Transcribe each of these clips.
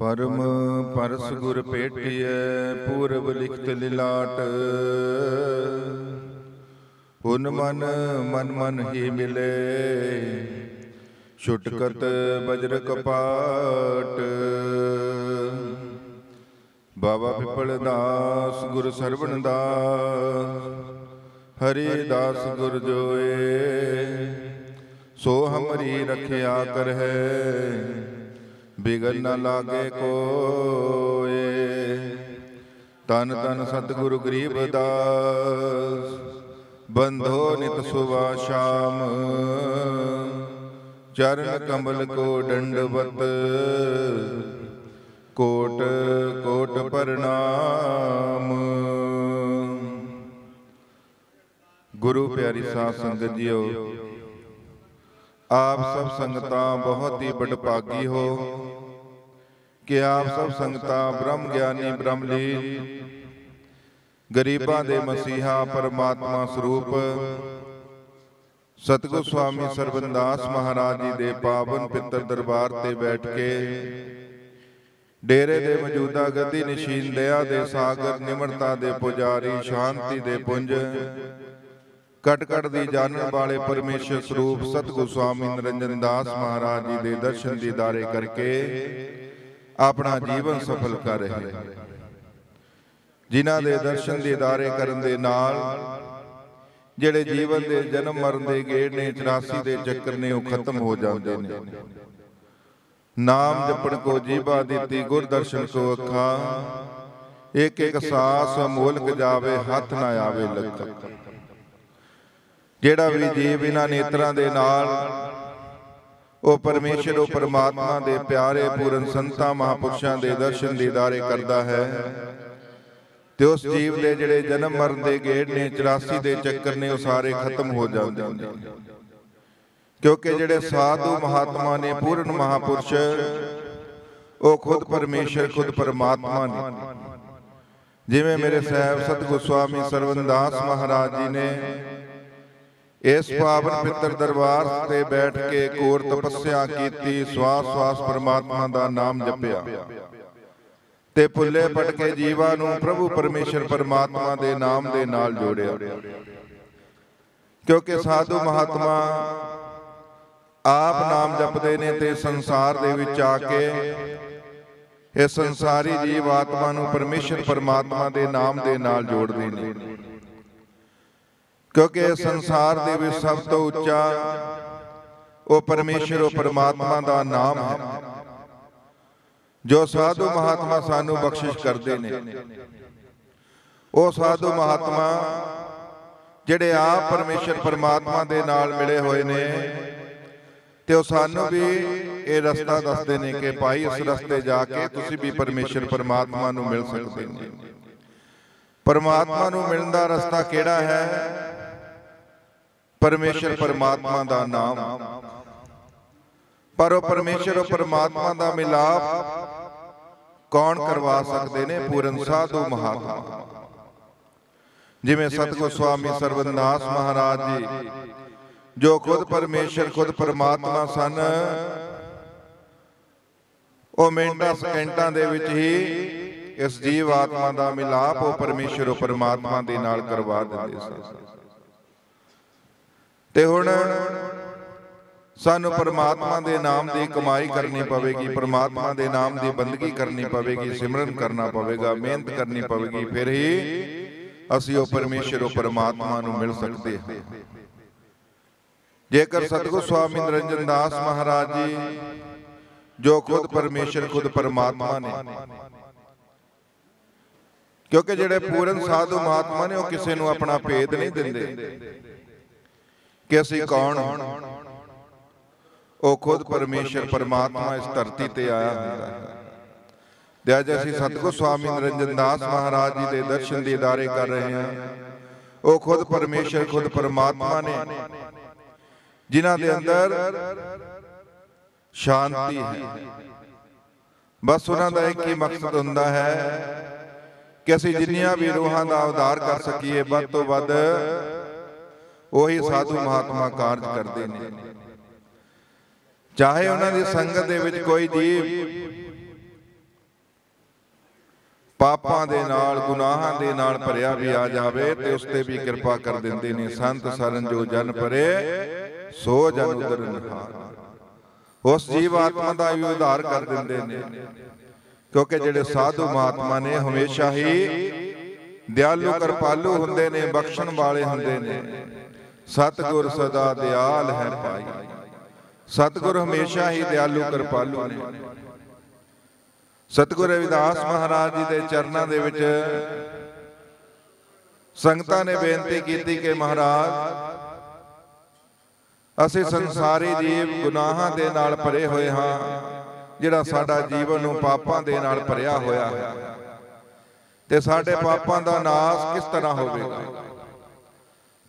ਪਰਮ purse ਗੁਰ ਭੇਟਿਐ ਪੂਰਬ ਲਿਖਤ ਲਿਲਾਟ। ਹੁਨ ਮਨ ਮਨ ਮਨ ਹੀ ਮਿਲੇ। ਛੁਟਕਤ ਬਜਰ ਕਪਾਟ। ਬਾਬਾ ਪਿਪਲ ਦਾਸ ਗੁਰ ਸਰਵਣ ਦਾਸ। ਹਰੀ ਦਾਸ ਗੁਰ ਜੋਏ। ਸੋ ਹਮਰੀ ਰਖਿਆ ਕਰਹਿ। ਬਿਗਨ ਨ ਲਾਗੇ ਕੋਏ। ਤਨ ਤਨ ਸਤਿਗੁਰੂ ਗਰੀਬ ਦਾਸ ਬੰਧੋ ਨਿਤ ਸੁਵਾ ਸ਼ਾਮ। ਚਰਨ ਕਮਲ ਕੋ ਡੰਡਵਤ ਕੋਟ ਕੋਟ ਪ੍ਰਣਾਮ ਗੁਰੂ ਪਿਆਰੀ ਸਾਧ ਸੰਗਤ ਜੀਓ ਆਪ ਸਭ ਸੰਗਤਾਂ ਬਹੁਤ ਹੀ ਬੜਭਾਗੀ ਹੋ। ਕਿ ਆਪ ਸਭ ਸੰਗਤਾਂ ਬ੍ਰਹਮ ਗਿਆਨੀ ਬ੍ਰਹਮਲੀਨ ਗਰੀਬਾਂ ਦੇ ਮਸੀਹਾ ਪਰਮਾਤਮਾ ਸਰੂਪ। ਸਤਿਗੁਰ ਸਵਾਮੀ ਸਰਬੰਦਾਸ ਮਹਾਰਾਜ ਜੀ ਦੇ ਪਾਵਨ ਪਿੱਤਰ ਦਰਬਾਰ ਤੇ ਬੈਠ ਕੇ। ਡੇਰੇ ਦੇ ਮੌਜੂਦਾ ਗੱਦੀ ਨਿਸ਼ੀਨ ਦਇਆ ਦੇ ਸਾਗਰ, ਨਿਮਰਤਾ ਦੇ ਪੁਜਾਰੀ, ਸ਼ਾਂਤੀ ਦੇ ਪੁੰਜ। ਕਟਕਟ ਦੀ ਜਾਣਨ ਵਾਲੇ ਪਰਮੇਸ਼ਰ ਸਰੂਪ ਸਤਿਗੁਰ ਸਵਾਮੀ ਨਰਿੰਦਰ ਦਾਸ ਮਹਾਰਾਜ ਜੀ ਦੇ ਦਰਸ਼ਨ ਦੀਦਾਰੇ ਕਰਕੇ। ਆਪਣਾ ਜੀਵਨ ਸਫਲ ਕਰ ਰਹੇ ਜਿਨ੍ਹਾਂ ਦੇ ਦਰਸ਼ਨ ਦੀਦਾਰੇ ਕਰਨ ਦੇ ਨਾਲ ਜਿਹੜੇ ਜੀਵਨ ਦੇ ਜਨਮ ਮਰਨ ਦੇ ਗੇੜ ਨੇ 84 ਦੇ ਚੱਕਰ ਨੇ, ਉਹ ਖਤਮ ਹੋ ਜਾਂਦੇ ਨੇ। ਨਾਮ ਜਪਣ ਕੋ ਜੀਵਾ ਦਿੱਤੀ, ਗੁਰ ਦਰਸ਼ਨ ਕੋ ਅੱਖਾਂ ਇੱਕ ਇੱਕ ਸਾਸ ਮੋਲਕ ਜਾਵੇ, ਹੱਥ ਨਾ ਆਵੇ ਲੱਖ ਜਿਹੜਾ ਵੀ ਜੀਵ ਇਹਨਾਂ ਨੇਤਰਾਂ ਦੇ ਨਾਲ ਉਹ ਪਰਮੇਸ਼ਰ ਉਹ ਪਰਮਾਤਮਾ ਦੇ ਪਿਆਰੇ ਪੂਰਨ ਸੰਤਾਂ ਮਹਾਪੁਰਸ਼ਾਂ ਦੇ ਦਰਸ਼ਨ ਦੀਦਾਰੇ ਕਰਦਾ ਹੈ। ਤੇ ਉਸ ਜੀਵ ਦੇ ਜਿਹੜੇ ਜਨਮ ਮਰਨ ਦੇ ਗੇੜ ਨੇ 84 ਦੇ ਚੱਕਰ ਨੇ ਉਹ ਸਾਰੇ ਖਤਮ ਹੋ ਜਾਂਦੇ ਨੇ। ਕਿਉਂਕਿ ਜਿਹੜੇ ਸਾਧੂ ਮਹਾਤਮਾ ਨੇ ਪੂਰਨ ਮਹਾਪੁਰਸ਼ ਉਹ ਖੁਦ ਪਰਮੇਸ਼ਰ ਖੁਦ ਪਰਮਾਤਮਾ ਨੇ। ਜਿਵੇਂ ਮੇਰੇ ਸਾਹਿਬ ਸਤਿਗੁਰ ਸਵਾਮੀ ਸਰਵਨਦਾਸ ਮਹਾਰਾਜ ਜੀ ਨੇ ਇਸ ਪਾਵਨ ਪਿੱਤਰ ਦਰਬਾਰ ਤੇ ਬੈਠ ਕੇ ਕੋਰ ਤਪੱਸਿਆ ਕੀਤੀ, ਸਵਾਸ ਸਵਾਸ ਪਰਮਾਤਮਾ ਦਾ ਨਾਮ ਜਪਿਆ। ਤੇ ਭੁੱਲੇ ਪਟਕੇ ਜੀਵਾਂ ਨੂੰ ਪ੍ਰਭੂ ਪਰਮੇਸ਼ਰ ਪਰਮਾਤਮਾ ਦੇ ਨਾਮ ਦੇ ਨਾਲ ਜੋੜਿਆ। ਕਿਉਂਕਿ ਸਾਧੂ ਮਹਾਤਮਾ ਆਪ ਨਾਮ ਜਪਦੇ ਨੇ ਤੇ ਸੰਸਾਰ ਦੇ ਵਿੱਚ ਆ ਕੇ ਇਹ ਸੰਸਾਰੀ ਜੀਵ ਆਤਮਾ ਨੂੰ ਪਰਮੇਸ਼ਰ ਪਰਮਾਤਮਾ ਦੇ ਨਾਮ ਦੇ ਨਾਲ ਜੋੜਦੇ ਨੇ। ਕਿਉਂਕਿ ਇਹ ਸੰਸਾਰ ਦੇ ਵਿੱਚ ਸਭ ਤੋਂ ਉੱਚਾ ਉਹ ਪਰਮੇਸ਼ਰ ਉਹ ਪਰਮਾਤਮਾ ਦਾ ਨਾਮ ਹੈ। ਜੋ ਸਾਧੂ ਮਹਾਤਮਾ ਸਾਨੂੰ ਬਖਸ਼ਿਸ਼ ਕਰਦੇ ਨੇ। ਉਹ ਸਾਧੂ ਮਹਾਤਮਾ ਜਿਹੜੇ ਆਪ ਪਰਮੇਸ਼ਰ ਪਰਮਾਤਮਾ ਦੇ ਨਾਲ ਮਿਲੇ ਹੋਏ ਨੇ ਤੇ ਉਹ ਸਾਨੂੰ ਵੀ ਇਹ ਰਸਤਾ ਦੱਸਦੇ ਨੇ ਕਿ ਭਾਈ ਇਸ ਰਸਤੇ ਜਾ ਕੇ ਤੁਸੀਂ ਵੀ ਪਰਮੇਸ਼ਰ ਪਰਮਾਤਮਾ ਨੂੰ ਮਿਲ ਸਕਦੇ ਹੋ। ਪਰਮਾਤਮਾ ਨੂੰ ਮਿਲਣ ਦਾ ਰਸਤਾ ਕਿਹੜਾ ਹੈ? ਪਰਮੇਸ਼ਰ ਪਰਮਾਤਮਾ ਦਾ ਨਾਮ। ਪਰ ਉਹ ਪਰਮੇਸ਼ਰ ਉਹ ਪਰਮਾਤਮਾ ਦਾ ਮਿਲਾਪ ਕੌਣ ਕਰਵਾ ਸਕਦੇ ਨੇ? ਪੂਰਨ ਸਾਧੂ ਮਹਾਤਮਾ। ਜਿਵੇਂ ਸਤਿਗੁਰ ਸਵਾਮੀ ਸਰਵਨਦਾਸ ਮਹਾਰਾਜ ਜੀ, ਜੋ ਖੁਦ ਪਰਮੇਸ਼ਰ, ਖੁਦ ਪਰਮਾਤਮਾ ਸਨ, ਉਹ ਮਿੰਟਾਂ, ਸਕਿੰਟਾਂ ਦੇ ਵਿੱਚ ਹੀ ਇਸ ਜੀਵ ਆਤਮਾ ਦਾ ਮਿਲਾਪ ਉਹ ਪਰਮੇਸ਼ਰ, ਉਹ ਪਰਮਾਤਮਾ ਦੇ ਨਾਲ ਕਰਵਾ ਦਿੰਦੇ ਸਨ। ਤੇ ਹੁਣ ਸਾਨੂੰ ਪਰਮਾਤਮਾ ਦੇ ਨਾਮ ਦੀ ਕਮਾਈ ਕਰਨੀ ਪਵੇਗੀ, ਪਰਮਾਤਮਾ ਦੇ ਨਾਮ ਦੀ ਬੰਦਗੀ ਕਰਨੀ ਪਵੇਗੀ, ਸਿਮਰਨ ਕਰਨਾ ਪਵੇਗਾ, ਮਿਹਨਤ ਕਰਨੀ ਪਵੇਗੀ, ਫਿਰ ਹੀ ਅਸੀਂ ਉਹ ਪਰਮੇਸ਼ਰ, ਉਹ ਪਰਮਾਤਮਾ ਨੂੰ ਮਿਲ ਸਕਦੇ ਹਾਂ। ਜੇਕਰ ਸਤਿਗੁਰ ਸਵਾਮੀ ਨਿਰੰਜਨ ਦਾਸ ਮਹਾਰਾਜ ਜੀ, ਜੋ ਖੁਦ ਪਰਮੇਸ਼ਰ, ਖੁਦ ਪਰਮਾਤਮਾ ਨੇ, ਕਿਉਂਕਿ ਜਿਹੜੇ ਪੂਰਨ ਸਾਧੂ ਮਹਾਤਮਾ ਨੇ, ਉਹ ਕਿਸੇ ਨੂੰ ਆਪਣਾ ਭੇਦ ਨਹੀਂ ਦਿੰਦੇ। ਕਿ ਅਸੀਂ ਕੌਣ ਉਹ ਖੁਦ ਪਰਮੇਸ਼ਰ, ਪਰਮਾਤਮਾ ਇਸ ਧਰਤੀ ਤੇ ਆਇਆ ਹੁੰਦਾ ਹੈ। ਤੇ ਅੱਜ ਅਸੀਂ ਸਤਿਗੁਰ ਸਵਾਮੀ ਨਿਰੰਜਨ ਦਾਸ ਮਹਾਰਾਜ ਜੀ ਦੇ ਦਰਸ਼ਨ ਦੀਦਾਰੇ ਕਰ ਰਹੇ ਹਾਂ। ਉਹ ਖੁਦ ਪਰਮੇਸ਼ਰ, ਖੁਦ ਪਰਮਾਤਮਾ ਨੇ, ਜਿਨ੍ਹਾਂ ਦੇ ਅੰਦਰ ਸ਼ਾਂਤੀ ਹੈ। ਬਸ ਉਹਨਾਂ ਦਾ ਇੱਕ ਹੀ ਮਕਸਦ ਹੁੰਦਾ ਹੈ ਕਿ ਅਸੀਂ ਜਿੰਨੀਆਂ ਵੀ ਰੂਹਾਂ ਦਾ ਉਧਾਰ ਕਰ ਸਕੀਏ, ਵੱਧ ਤੋਂ ਵੱਧ ਉਹੀ ਸਾਧੂ ਮਹਾਤਮਾ ਕਾਰਜ ਕਰਦੇ ਨੇ। ਚਾਹੇ ਉਹਨਾਂ ਦੀ ਸੰਗਤ ਦੇ ਵਿੱਚ ਕੋਈ ਜੀਵ ਪਾਪਾਂ ਦੇ ਨਾਲ ਗੁਨਾਹਾਂ ਦੇ ਨਾਲ ਭਰਿਆ ਵੀ ਆ ਜਾਵੇ ਤੇ ਉਸ ਤੇ ਵੀ ਕਿਰਪਾ ਕਰ ਦਿੰਦੇ ਨੇ। ਸੰਤ ਸਰਨ ਜੋ ਜਨ ਪਰੇ ਸੋ ਜਨ ਉਦਰ ਨਿਹਾਰ ਉਸ ਜੀਵ ਆਤਮਾ ਦਾ ਵੀ ਉਧਾਰ ਕਰ ਦਿੰਦੇ ਨੇ। ਕਿਉਂਕਿ ਜਿਹੜੇ ਸਾਧੂ ਮਹਾਤਮਾ ਨੇ ਹਮੇਸ਼ਾ ਹੀ ਦਿਆਲੂ ਕਿਰਪਾਲੂ ਹੁੰਦੇ ਨੇ ਬਖਸ਼ਣ ਵਾਲੇ ਹੁੰਦੇ ਨੇ। ਸਤਿਗੁਰ ਸਦਾ ਦਿਆਲ ਹੈ ਭਾਈ। ਸਤਿਗੁਰ ਹਮੇਸ਼ਾ ਹੀ ਦਿਆਲੂ ਕਿਰਪਾਲੂ ਨੇ। ਸਤਿਗੁਰ ਰਵਿਦਾਸ ਮਹਾਰਾਜ ਜੀ ਦੇ ਚਰਨਾਂ ਦੇ ਵਿੱਚ ਸੰਗਤਾਂ ਨੇ ਬੇਨਤੀ ਕੀਤੀ ਕਿ ਮਹਾਰਾਜ, ਅਸੀਂ ਸੰਸਾਰੀ ਜੀਵ ਗੁਨਾਹਾਂ ਦੇ ਨਾਲ ਭਰੇ ਹੋਏ ਹਾਂ, ਜਿਹੜਾ ਸਾਡਾ ਜੀਵਨ ਨੂੰ ਪਾਪਾਂ ਦੇ ਨਾਲ ਭਰਿਆ ਹੋਇਆ ਹੈ। ਤੇ ਸਾਡੇ ਪਾਪਾਂ ਦਾ ਨਾਸ਼ ਕਿਸ ਤਰ੍ਹਾਂ ਹੋਵੇਗਾ?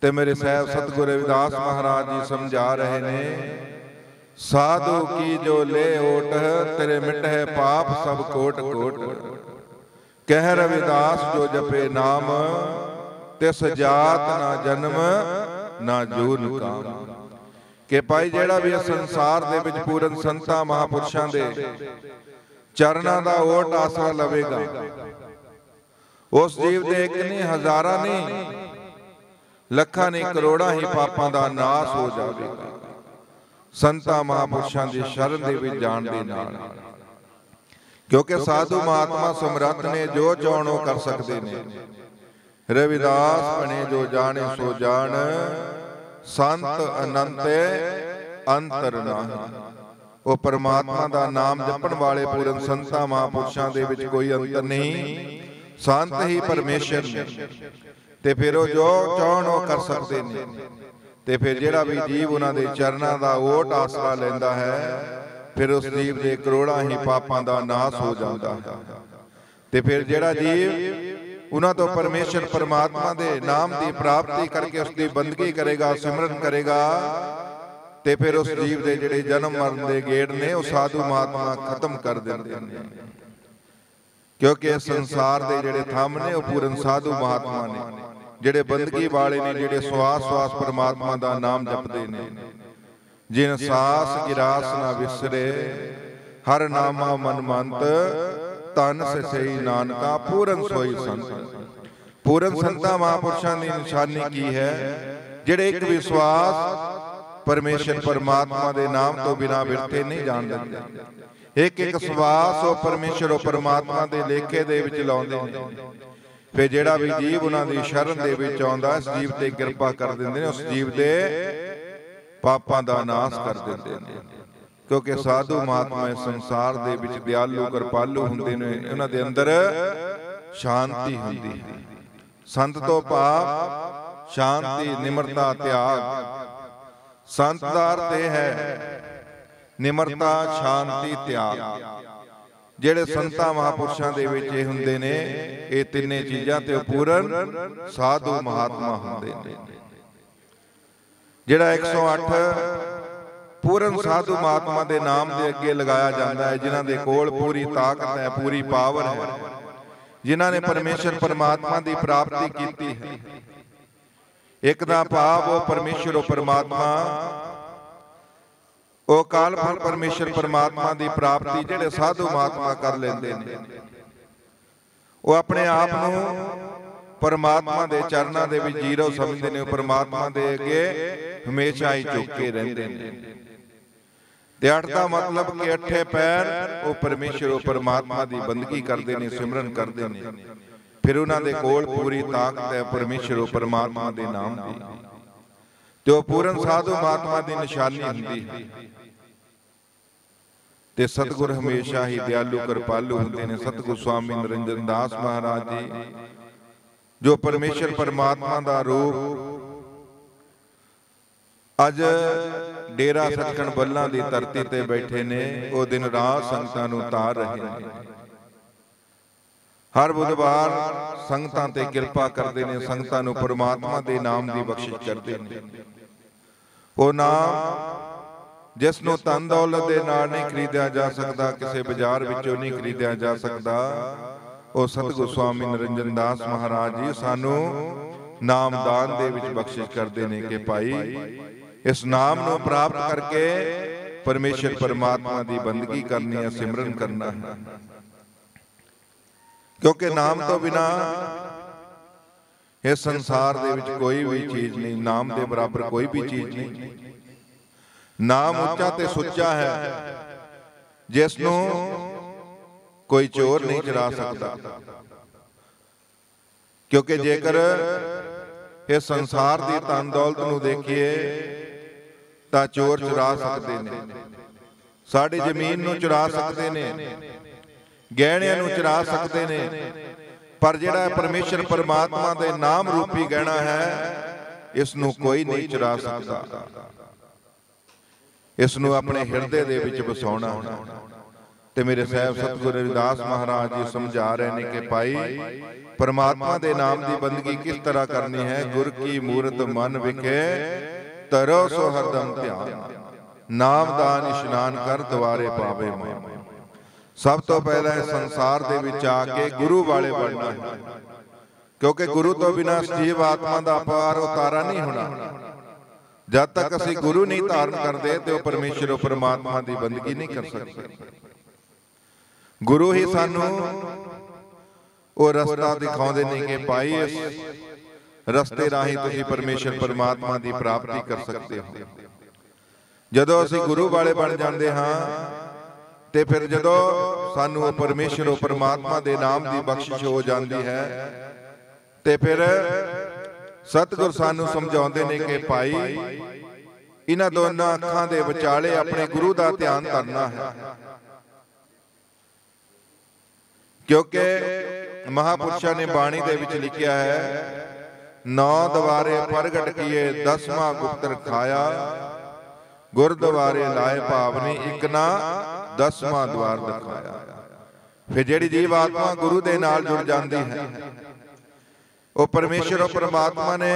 ਤੇ ਮੇਰੇ ਸਾਹਿਬ ਸਤਿਗੁਰ ਰਵਿਦਾਸ ਮਹਾਰਾਜ ਜੀ ਸਮਝਾ ਰਹੇ ਨੇ, ਸਾਧੂ ਕੀ ਜੋ ਲੈ ਓਟ, ਤੇਰੇ ਮਿਟਹਿ ਪਾਪ, ਸਭ ਕੋਟ ਕੋਟ। ਕਹਿ ਰਵਿਦਾਸ, ਜੋ ਜਪੇ ਨਾਮ, ਤਿਸ ਜਾਤ ਨਾ ਜਨਮ, ਨਾ ਜੂਨ ਕਾਮ। ਕਿ ਭਾਈ ਜਿਹੜਾ ਵੀ ਇਸ ਸੰਸਾਰ ਦੇ ਵਿੱਚ ਪੂਰਨ ਸੰਤਾਂ, ਮਹਾਪੁਰਸ਼ਾਂ ਦੇ ਚਰਨਾਂ ਦਾ ਓਟ ਆਸਰਾ ਲਵੇਗਾ, ਉਸ ਜੀਵ ਦੇ ਇੱਕ ਨਹੀਂ ਹਜ਼ਾਰਾਂ ਨਹੀਂ ਲੱਖਾਂ ਨਹੀਂ ਕਰੋੜਾਂ ਹੀ ਪਾਪਾਂ ਦਾ ਨਾਸ ਹੋ ਜਾਵੇਗਾ। ਸੰਤਾਂ ਮਹਾਪੁਰਸ਼ਾਂ ਦੀ ਸ਼ਰਨ ਦੇ ਵਿੱਚ ਜਾਣ ਦੇ ਨਾਲ। ਕਿਉਂਕਿ ਸਾਧੂ ਮਹਾਤਮਾ ਸਮਰੱਥ ਨੇ ਜੋ ਚਾਹਣੋ ਕਰ ਸਕਦੇ ਨੇ। ਰਵਿਦਾਸ ਬਣੇ ਜੋ ਜਾਣੇ ਸੋ ਜਾਣ ਸੰਤ ਅਨੰਤੇ ਅੰਤਰ ਨਾਹੀ ਉਹ ਪਰਮਾਤਮਾ ਦਾ ਨਾਮ ਜਪਣ ਵਾਲੇ ਪੂਰਨ ਸੰਤਾਂ ਮਹਾਪੁਰਸ਼ਾਂ ਦੇ ਵਿੱਚ ਕੋਈ ਅੰਤਰ ਨਹੀਂ। ਸੰਤ ਹੀ ਪਰਮੇਸ਼ਰ ਨੇ। ਤੇ ਫਿਰ ਉਹ ਜੋ ਚਾਹਣ ਉਹ ਕਰ ਸਕਦੇ ਨੇ। ਤੇ ਫਿਰ ਜਿਹੜਾ ਵੀ ਜੀਵ ਉਹਨਾਂ ਦੇ ਚਰਨਾਂ ਦਾ ਓਟ ਆਸਰਾ ਲੈਂਦਾ ਹੈ ਫਿਰ ਉਸ ਜੀਵ ਦੇ ਕਰੋੜਾਂ ਹੀ ਪਾਪਾਂ ਦਾ ਨਾਸ ਹੋ ਜਾਂਦਾ ਹੈ। ਤੇ ਫਿਰ ਜਿਹੜਾ ਜੀਵ ਉਹਨਾਂ ਤੋਂ ਪਰਮੇਸ਼ਰ ਪਰਮਾਤਮਾ ਦੇ ਨਾਮ ਦੀ ਪ੍ਰਾਪਤੀ ਕਰਕੇ ਉਸ ਦੀ ਬੰਦਗੀ ਕਰੇਗਾ ਸਿਮਰਨ ਕਰੇਗਾ। ਤੇ ਫਿਰ ਉਸ ਜੀਵ ਦੇ ਜਿਹੜੇ ਜਨਮ ਮਰਨ ਦੇ ਗੇੜ ਨੇ ਉਹ ਸਾਧੂ ਮਹਾਤਮਾ ਖਤਮ ਕਰ ਦਿੰਦੇ ਨੇ। ਕਿਉਂਕਿ ਇਸ ਸੰਸਾਰ ਦੇ ਜਿਹੜੇ ਥੰਮ ਨੇ ਉਹ ਪੂਰਨ ਸਾਧੂ ਮਹਾਤਮਾ ਨੇ। ਜਿਹੜੇ ਬੰਦਗੀ ਵਾਲੇ ਨੇ ਜਿਹੜੇ ਸਵਾਸ ਸਵਾਸ ਪਰਮਾਤਮਾ ਦਾ ਨਾਮ ਜਪਦੇ ਨੇ। ਜਿਨ ਸਾਸ ਗਿਰਾਸ ਨਾ ਵਿਸਰੇ ਹਰ ਨਾਮਾ ਮਨ ਮੰਤ ਤਨ ਸਈ ਨਾਨਕਾ ਪੂਰਨ ਸੋਈ ਸੰਤ। ਪੂਰਨ ਸੰਤਾਂ ਮਹਾਪੁਰਸ਼ਾਂ ਦੀ ਨਿਸ਼ਾਨੀ ਕੀ ਹੈ? ਜਿਹੜੇ ਇੱਕ ਵਿਸ਼ਵਾਸ ਪਰਮੇਸ਼ਰ ਪਰਮਾਤਮਾ ਦੇ ਨਾਮ ਤੋਂ ਬਿਨਾ ਬਿਰਥੇ ਨਹੀਂ ਜਾਣ ਦਿੰਦੇ। ਇੱਕ ਇੱਕ ਸਵਾਸ ਉਹ ਪਰਮੇਸ਼ਰ ਉਹ ਪਰਮਾਤਮਾ ਦੇ ਲੇਖੇ ਦੇ ਵਿੱਚ ਲਾਉਂਦੇ ਨੇ। ਫਿਰ ਜਿਹੜਾ ਵੀ ਜੀਵ ਉਹਨਾਂ ਦੀ ਸ਼ਰਨ ਦੇ ਵਿੱਚ ਆਉਂਦਾ, ਇਸ ਜੀਵ ਤੇ ਕਿਰਪਾ ਕਰ ਦਿੰਦੇ ਨੇ, ਉਸ ਜੀਵ ਦੇ ਪਾਪਾਂ ਦਾ ਨਾਸ਼ ਕਰ ਦਿੰਦੇ ਨੇ। ਕਿਉਂਕਿ ਸਾਧੂ ਮਹਾਤਮਾ ਇਸ ਸੰਸਾਰ ਦੇ ਵਿੱਚ ਦਿਆਲੂ, ਕਿਰਪਾਲੂ ਹੁੰਦੇ ਨੇ, ਉਹਨਾਂ ਦੇ ਅੰਦਰ ਸ਼ਾਂਤੀ ਹੁੰਦੀ ਹੈ। ਸੰਤ ਤੋਂ ਭਾਵ ਸ਼ਾਂਤੀ, ਨਿਮਰਤਾ, ਤਿਆਗ। ਸੰਤ ਦਾ ਅਰਥ ਹੈ। ਨਿਮਰਤਾ, ਸ਼ਾਂਤੀ, ਤਿਆਗ। ਜਿਹੜੇ ਸੰਤਾਂ ਮਹਾਪੁਰਸ਼ਾਂ ਦੇ ਵਿੱਚ ਇਹ ਹੁੰਦੇ ਨੇ, ਇਹ ਤਿੰਨੇ ਚੀਜ਼ਾਂ ਤੇ ਪੂਰਨ ਸਾਧੂ ਮਹਾਤਮਾ ਹੁੰਦੇ ਨੇ। ਜਿਹੜਾ 108 ਪੂਰਨ ਸਾਧੂ ਮਹਾਤਮਾ ਦੇ ਨਾਮ ਦੇ ਅੱਗੇ ਲਗਾਇਆ ਜਾਂਦਾ ਹੈ, ਜਿਨ੍ਹਾਂ ਦੇ ਕੋਲ ਪੂਰੀ ਤਾਕਤ ਹੈ, ਪੂਰੀ ਪਾਵਰ ਹੈ, ਜਿਨ੍ਹਾਂ ਨੇ ਪਰਮੇਸ਼ਰ ਪਰਮਾਤਮਾ ਦੀ ਪ੍ਰਾਪਤੀ ਕੀਤੀ ਹੈ। ਇੱਕ ਦਾ ਭਾਵ, ਉਹ ਪਰਮੇਸ਼ਰ, ਉਹ ਪਰਮਾਤਮਾ। ਉਹ ਕਾਲ ਫਲ ਪਰਮੇਸ਼ਰ ਪਰਮਾਤਮਾ ਦੀ ਪ੍ਰਾਪਤੀ ਜਿਹੜੇ ਸਾਧੂ ਮਹਾਤਮਾ ਕਰ ਲੈਂਦੇ ਨੇ। ਉਹ ਆਪਣੇ ਆਪ ਨੂੰ ਪਰਮਾਤਮਾ ਦੇ ਚਰਨਾਂ ਦੇ ਵਿੱਚ ਜੀਰੋ ਸਮਝਦੇ ਨੇ, ਉਹ ਪਰਮਾਤਮਾ ਦੇ ਅੱਗੇ ਹਮੇਸ਼ਾ ਹੀ ਝੁੱਕੇ ਰਹਿੰਦੇ ਨੇ। ਤੇ ਅੱਠ ਦਾ ਮਤਲਬ ਕਿ ਅੱਠੇ ਪੈਰ, ਉਹ ਪਰਮੇਸ਼ਰ, ਉਹ ਪਰਮਾਤਮਾ ਦੀ ਬੰਦਗੀ ਕਰਦੇ ਨੇ, ਸਿਮਰਨ ਕਰਦੇ ਨੇ। ਫਿਰ ਉਹਨਾਂ ਦੇ ਕੋਲ ਪੂਰੀ ਤਾਕਤ ਹੈ ਪਰਮੇਸ਼ਰ, ਉਹ ਪਰਮਾਤਮਾ ਦੇ ਨਾਮ ਦੀ। ਤੇ ਉਹ ਪੂਰਨ ਸਾਧੂ ਮਹਾਤਮਾ ਦੀ ਨਿਸ਼ਾਨੀ ਹੁੰਦੀ ਹੈ। ਤੇ ਸਤਿਗੁਰ ਹਮੇਸ਼ਾ ਹੀ ਦਿਆਲੂ ਕਿਰਪਾਲੂ ਹੁੰਦੇ ਨੇ। ਸਤਿਗੁਰ ਸਵਾਮੀ ਨਰਿੰਦਰ ਦਾਸ ਮਹਾਰਾਜ ਜੀ ਜੋ ਪਰਮੇਸ਼ਰ ਪਰਮਾਤਮਾ ਦਾ ਰੂਪ। ਅੱਜ ਡੇਰਾ ਸੱਚਖੰਡ ਬੱਲਾਂ ਦੀ ਧਰਤੀ ਤੇ ਬੈਠੇ ਨੇ ਉਹ ਦਿਨ ਰਾਤ ਸੰਗਤਾਂ ਨੂੰ ਤਾਰ ਰਹੇ ਨੇ। ਹਰ ਬੁੱਧਵਾਰ ਸੰਗਤਾਂ ਤੇ ਕਿਰਪਾ ਕਰਦੇ ਨੇ ਸੰਗਤਾਂ ਨੂੰ ਪਰਮਾਤਮਾ ਦੇ ਨਾਮ ਦੀ ਬਖਸ਼ਿਸ਼ ਕਰਦੇ ਨੇ। ਉਹ ਨਾਮ ਜਿਸ ਨੂੰ ਤਨ ਦੌਲਤ ਦੇ ਨਾਲ ਨਹੀਂ ਖਰੀਦਿਆ ਜਾ ਸਕਦਾ ਕਿਸੇ ਬਾਜ਼ਾਰ ਵਿੱਚੋਂ ਨਹੀਂ ਖਰੀਦਿਆ ਜਾ ਸਕਦਾ। ਉਹ ਸਤਿਗੁਰ ਸਵਾਮੀ ਨਰਿੰਜਨ ਦਾਸ ਮਹਾਰਾਜ ਜੀ ਸਾਨੂੰ ਨਾਮਦਾਨ ਦੇ ਵਿੱਚ ਬਖਸ਼ਿਸ਼ ਕਰਦੇ ਨੇ ਕਿ ਭਾਈ ਇਸ ਨਾਮ ਨੂੰ ਪ੍ਰਾਪਤ ਕਰਕੇ ਪਰਮੇਸ਼ਰ ਪਰਮਾਤਮਾ ਦੀ ਬੰਦਗੀ ਕਰਨੀ ਹੈ ਸਿਮਰਨ ਕਰਨਾ ਹੈ। ਕਿਉਂਕਿ ਨਾਮ ਤੋਂ ਬਿਨਾ ਇਸ ਸੰਸਾਰ ਦੇ ਵਿੱਚ ਕੋਈ ਵੀ ਚੀਜ਼ ਨਹੀਂ ਨਾਮ ਦੇ ਬਰਾਬਰ ਕੋਈ ਵੀ ਚੀਜ਼ ਨਹੀਂ। ਨਾਮ ਉੱਚਾ ਤੇ ਸੁੱਚਾ ਹੈ ਜਿਸ ਨੂੰ ਕੋਈ ਚੋਰ ਨਹੀਂ ਚਰਾ ਸਕਦਾ। ਕਿਉਂਕਿ ਜੇਕਰ ਇਸ ਸੰਸਾਰ ਦੀ ਤਨ ਦੌਲਤ ਨੂੰ ਦੇਖੀਏ ਤਾਂ ਚੋਰ ਚੁਰਾ ਸਕਦੇ ਨੇ। ਸਾਡੀ ਜ਼ਮੀਨ ਨੂੰ ਚੁਰਾ ਸਕਦੇ ਨੇ। ਗਹਿਣਿਆਂ ਨੂੰ ਚੁਰਾ ਸਕਦੇ ਨੇ। ਪਰ ਜਿਹੜਾ ਪਰਮੇਸ਼ਰ ਪਰਮਾਤਮਾ ਦੇ ਨਾਮ ਰੂਪੀ ਗਹਿਣਾ ਹੈ ਇਸ ਨੂੰ ਕੋਈ ਨਹੀਂ ਚੁਰਾ ਸਕਦਾ। ਇਸ ਨੂੰ ਆਪਣੇ ਹਿਰਦੇ ਦੇ ਵਿੱਚ ਵਸਾਉਣਾ ਤੇ ਮੇਰੇ ਸਾਹਿਬ ਸਤਿਗੁਰੂ ਰਵਿਦਾਸ ਮਹਾਰਾਜ ਜੀ ਸਮਝਾ ਰਹੇ ਨੇ ਕਿ ਭਾਈ ਪਰਮਾਤਮਾ ਦੇ ਨਾਮ ਦੀ ਬੰਦਗੀ ਕਿਸ ਤਰ੍ਹਾਂ ਕਰਨੀ ਹੈ? ਗੁਰ ਕੀ ਮੂਰਤ ਮਨ ਵਿਖੇ ਤਰੋ ਸੋ ਹਰਦਮ ਧਿਆਨ। ਨਾਮ ਦਾਨ ਇਸ਼ਨਾਨ ਕਰ ਦੁਆਰੇ ਪਾਵੇ ਮਾਨ ਸਭ ਤੋਂ ਪਹਿਲਾਂ ਇਸ ਸੰਸਾਰ ਦੇ ਵਿੱਚ ਆ ਕੇ ਗੁਰੂ ਵਾਲੇ ਬਣਨਾ ਹੈ। ਕਿਉਂਕਿ ਗੁਰੂ ਤੋਂ ਬਿਨਾ ਜੀਵ ਆਤਮਾ ਦਾ ਅਪਾਰ ਉਤਾਰਾ ਨਹੀਂ ਹੋਣਾ। ਜਦ ਤੱਕ ਅਸੀਂ ਗੁਰੂ ਨਹੀਂ ਧਾਰਨ ਕਰਦੇ ਤੇ ਉਹ ਪਰਮੇਸ਼ਰ ਉਹ ਪਰਮਾਤਮਾ ਦੀ ਬੰਦਗੀ ਨਹੀਂ ਕਰ ਸਕਦੇ। ਗੁਰੂ ਹੀ ਸਾਨੂੰ ਉਹ ਰਸਤਾ ਦਿਖਾਉਂਦੇ ਨੇ ਕਿ ਭਾਈ ਇਸ ਰਸਤੇ ਰਾਹੀਂ ਤੁਸੀਂ ਪਰਮੇਸ਼ਰ ਪਰਮਾਤਮਾ ਦੀ ਪ੍ਰਾਪਤੀ ਕਰ ਸਕਦੇ ਹੋ। ਜਦੋਂ ਅਸੀਂ ਗੁਰੂ ਵਾਲੇ ਬਣ ਜਾਂਦੇ ਹਾਂ ਤੇ ਫਿਰ ਜਦੋਂ ਸਾਨੂੰ ਉਹ ਪਰਮੇਸ਼ਰ ਉਹ ਪਰਮਾਤਮਾ ਦੇ ਨਾਮ ਦੀ ਬਖਸ਼ਿਸ਼ ਹੋ ਜਾਂਦੀ ਹੈ ਤੇ ਫਿਰ ਸਤਿਗੁਰ ਸਾਨੂੰ ਸਮਝਾਉਂਦੇ ਨੇ ਕਿ ਭਾਈ, ਇਹਨਾਂ ਦੋਨਾਂ ਅੱਖਾਂ ਦੇ ਵਿਚਾਲੇ ਆਪਣੇ ਗੁਰੂ ਦਾ ਧਿਆਨ ਕਰਨਾ ਹੈ। ਕਿਉਂਕਿ ਮਹਾਪੁਰਸ਼ਾਂ ਨੇ ਬਾਣੀ ਦੇ ਵਿੱਚ ਲਿਖਿਆ ਹੈ, ਨੌ ਦਵਾਰੇ ਪ੍ਰਗਟ ਕੀਏ, ਦਸਵਾਂ ਗੁਪਤ ਰਖਾਇਆ ਗੁਰਦੁਆਰੇ ਲਾਏ ਭਾਵਨੀ ਇੱਕ ਨਾ ਦਸਵਾਂ ਦਵਾਰ ਦਿਖਾਇਆ। ਫਿਰ ਜਿਹੜੀ ਜੀਵ ਆਤਮਾ ਗੁਰੂ ਦੇ ਨਾਲ ਜੁੜ ਜਾਂਦੀ ਹੈ ਉਹ ਪਰਮੇਸ਼ਰ ਉਹ ਪਰਮਾਤਮਾ ਨੇ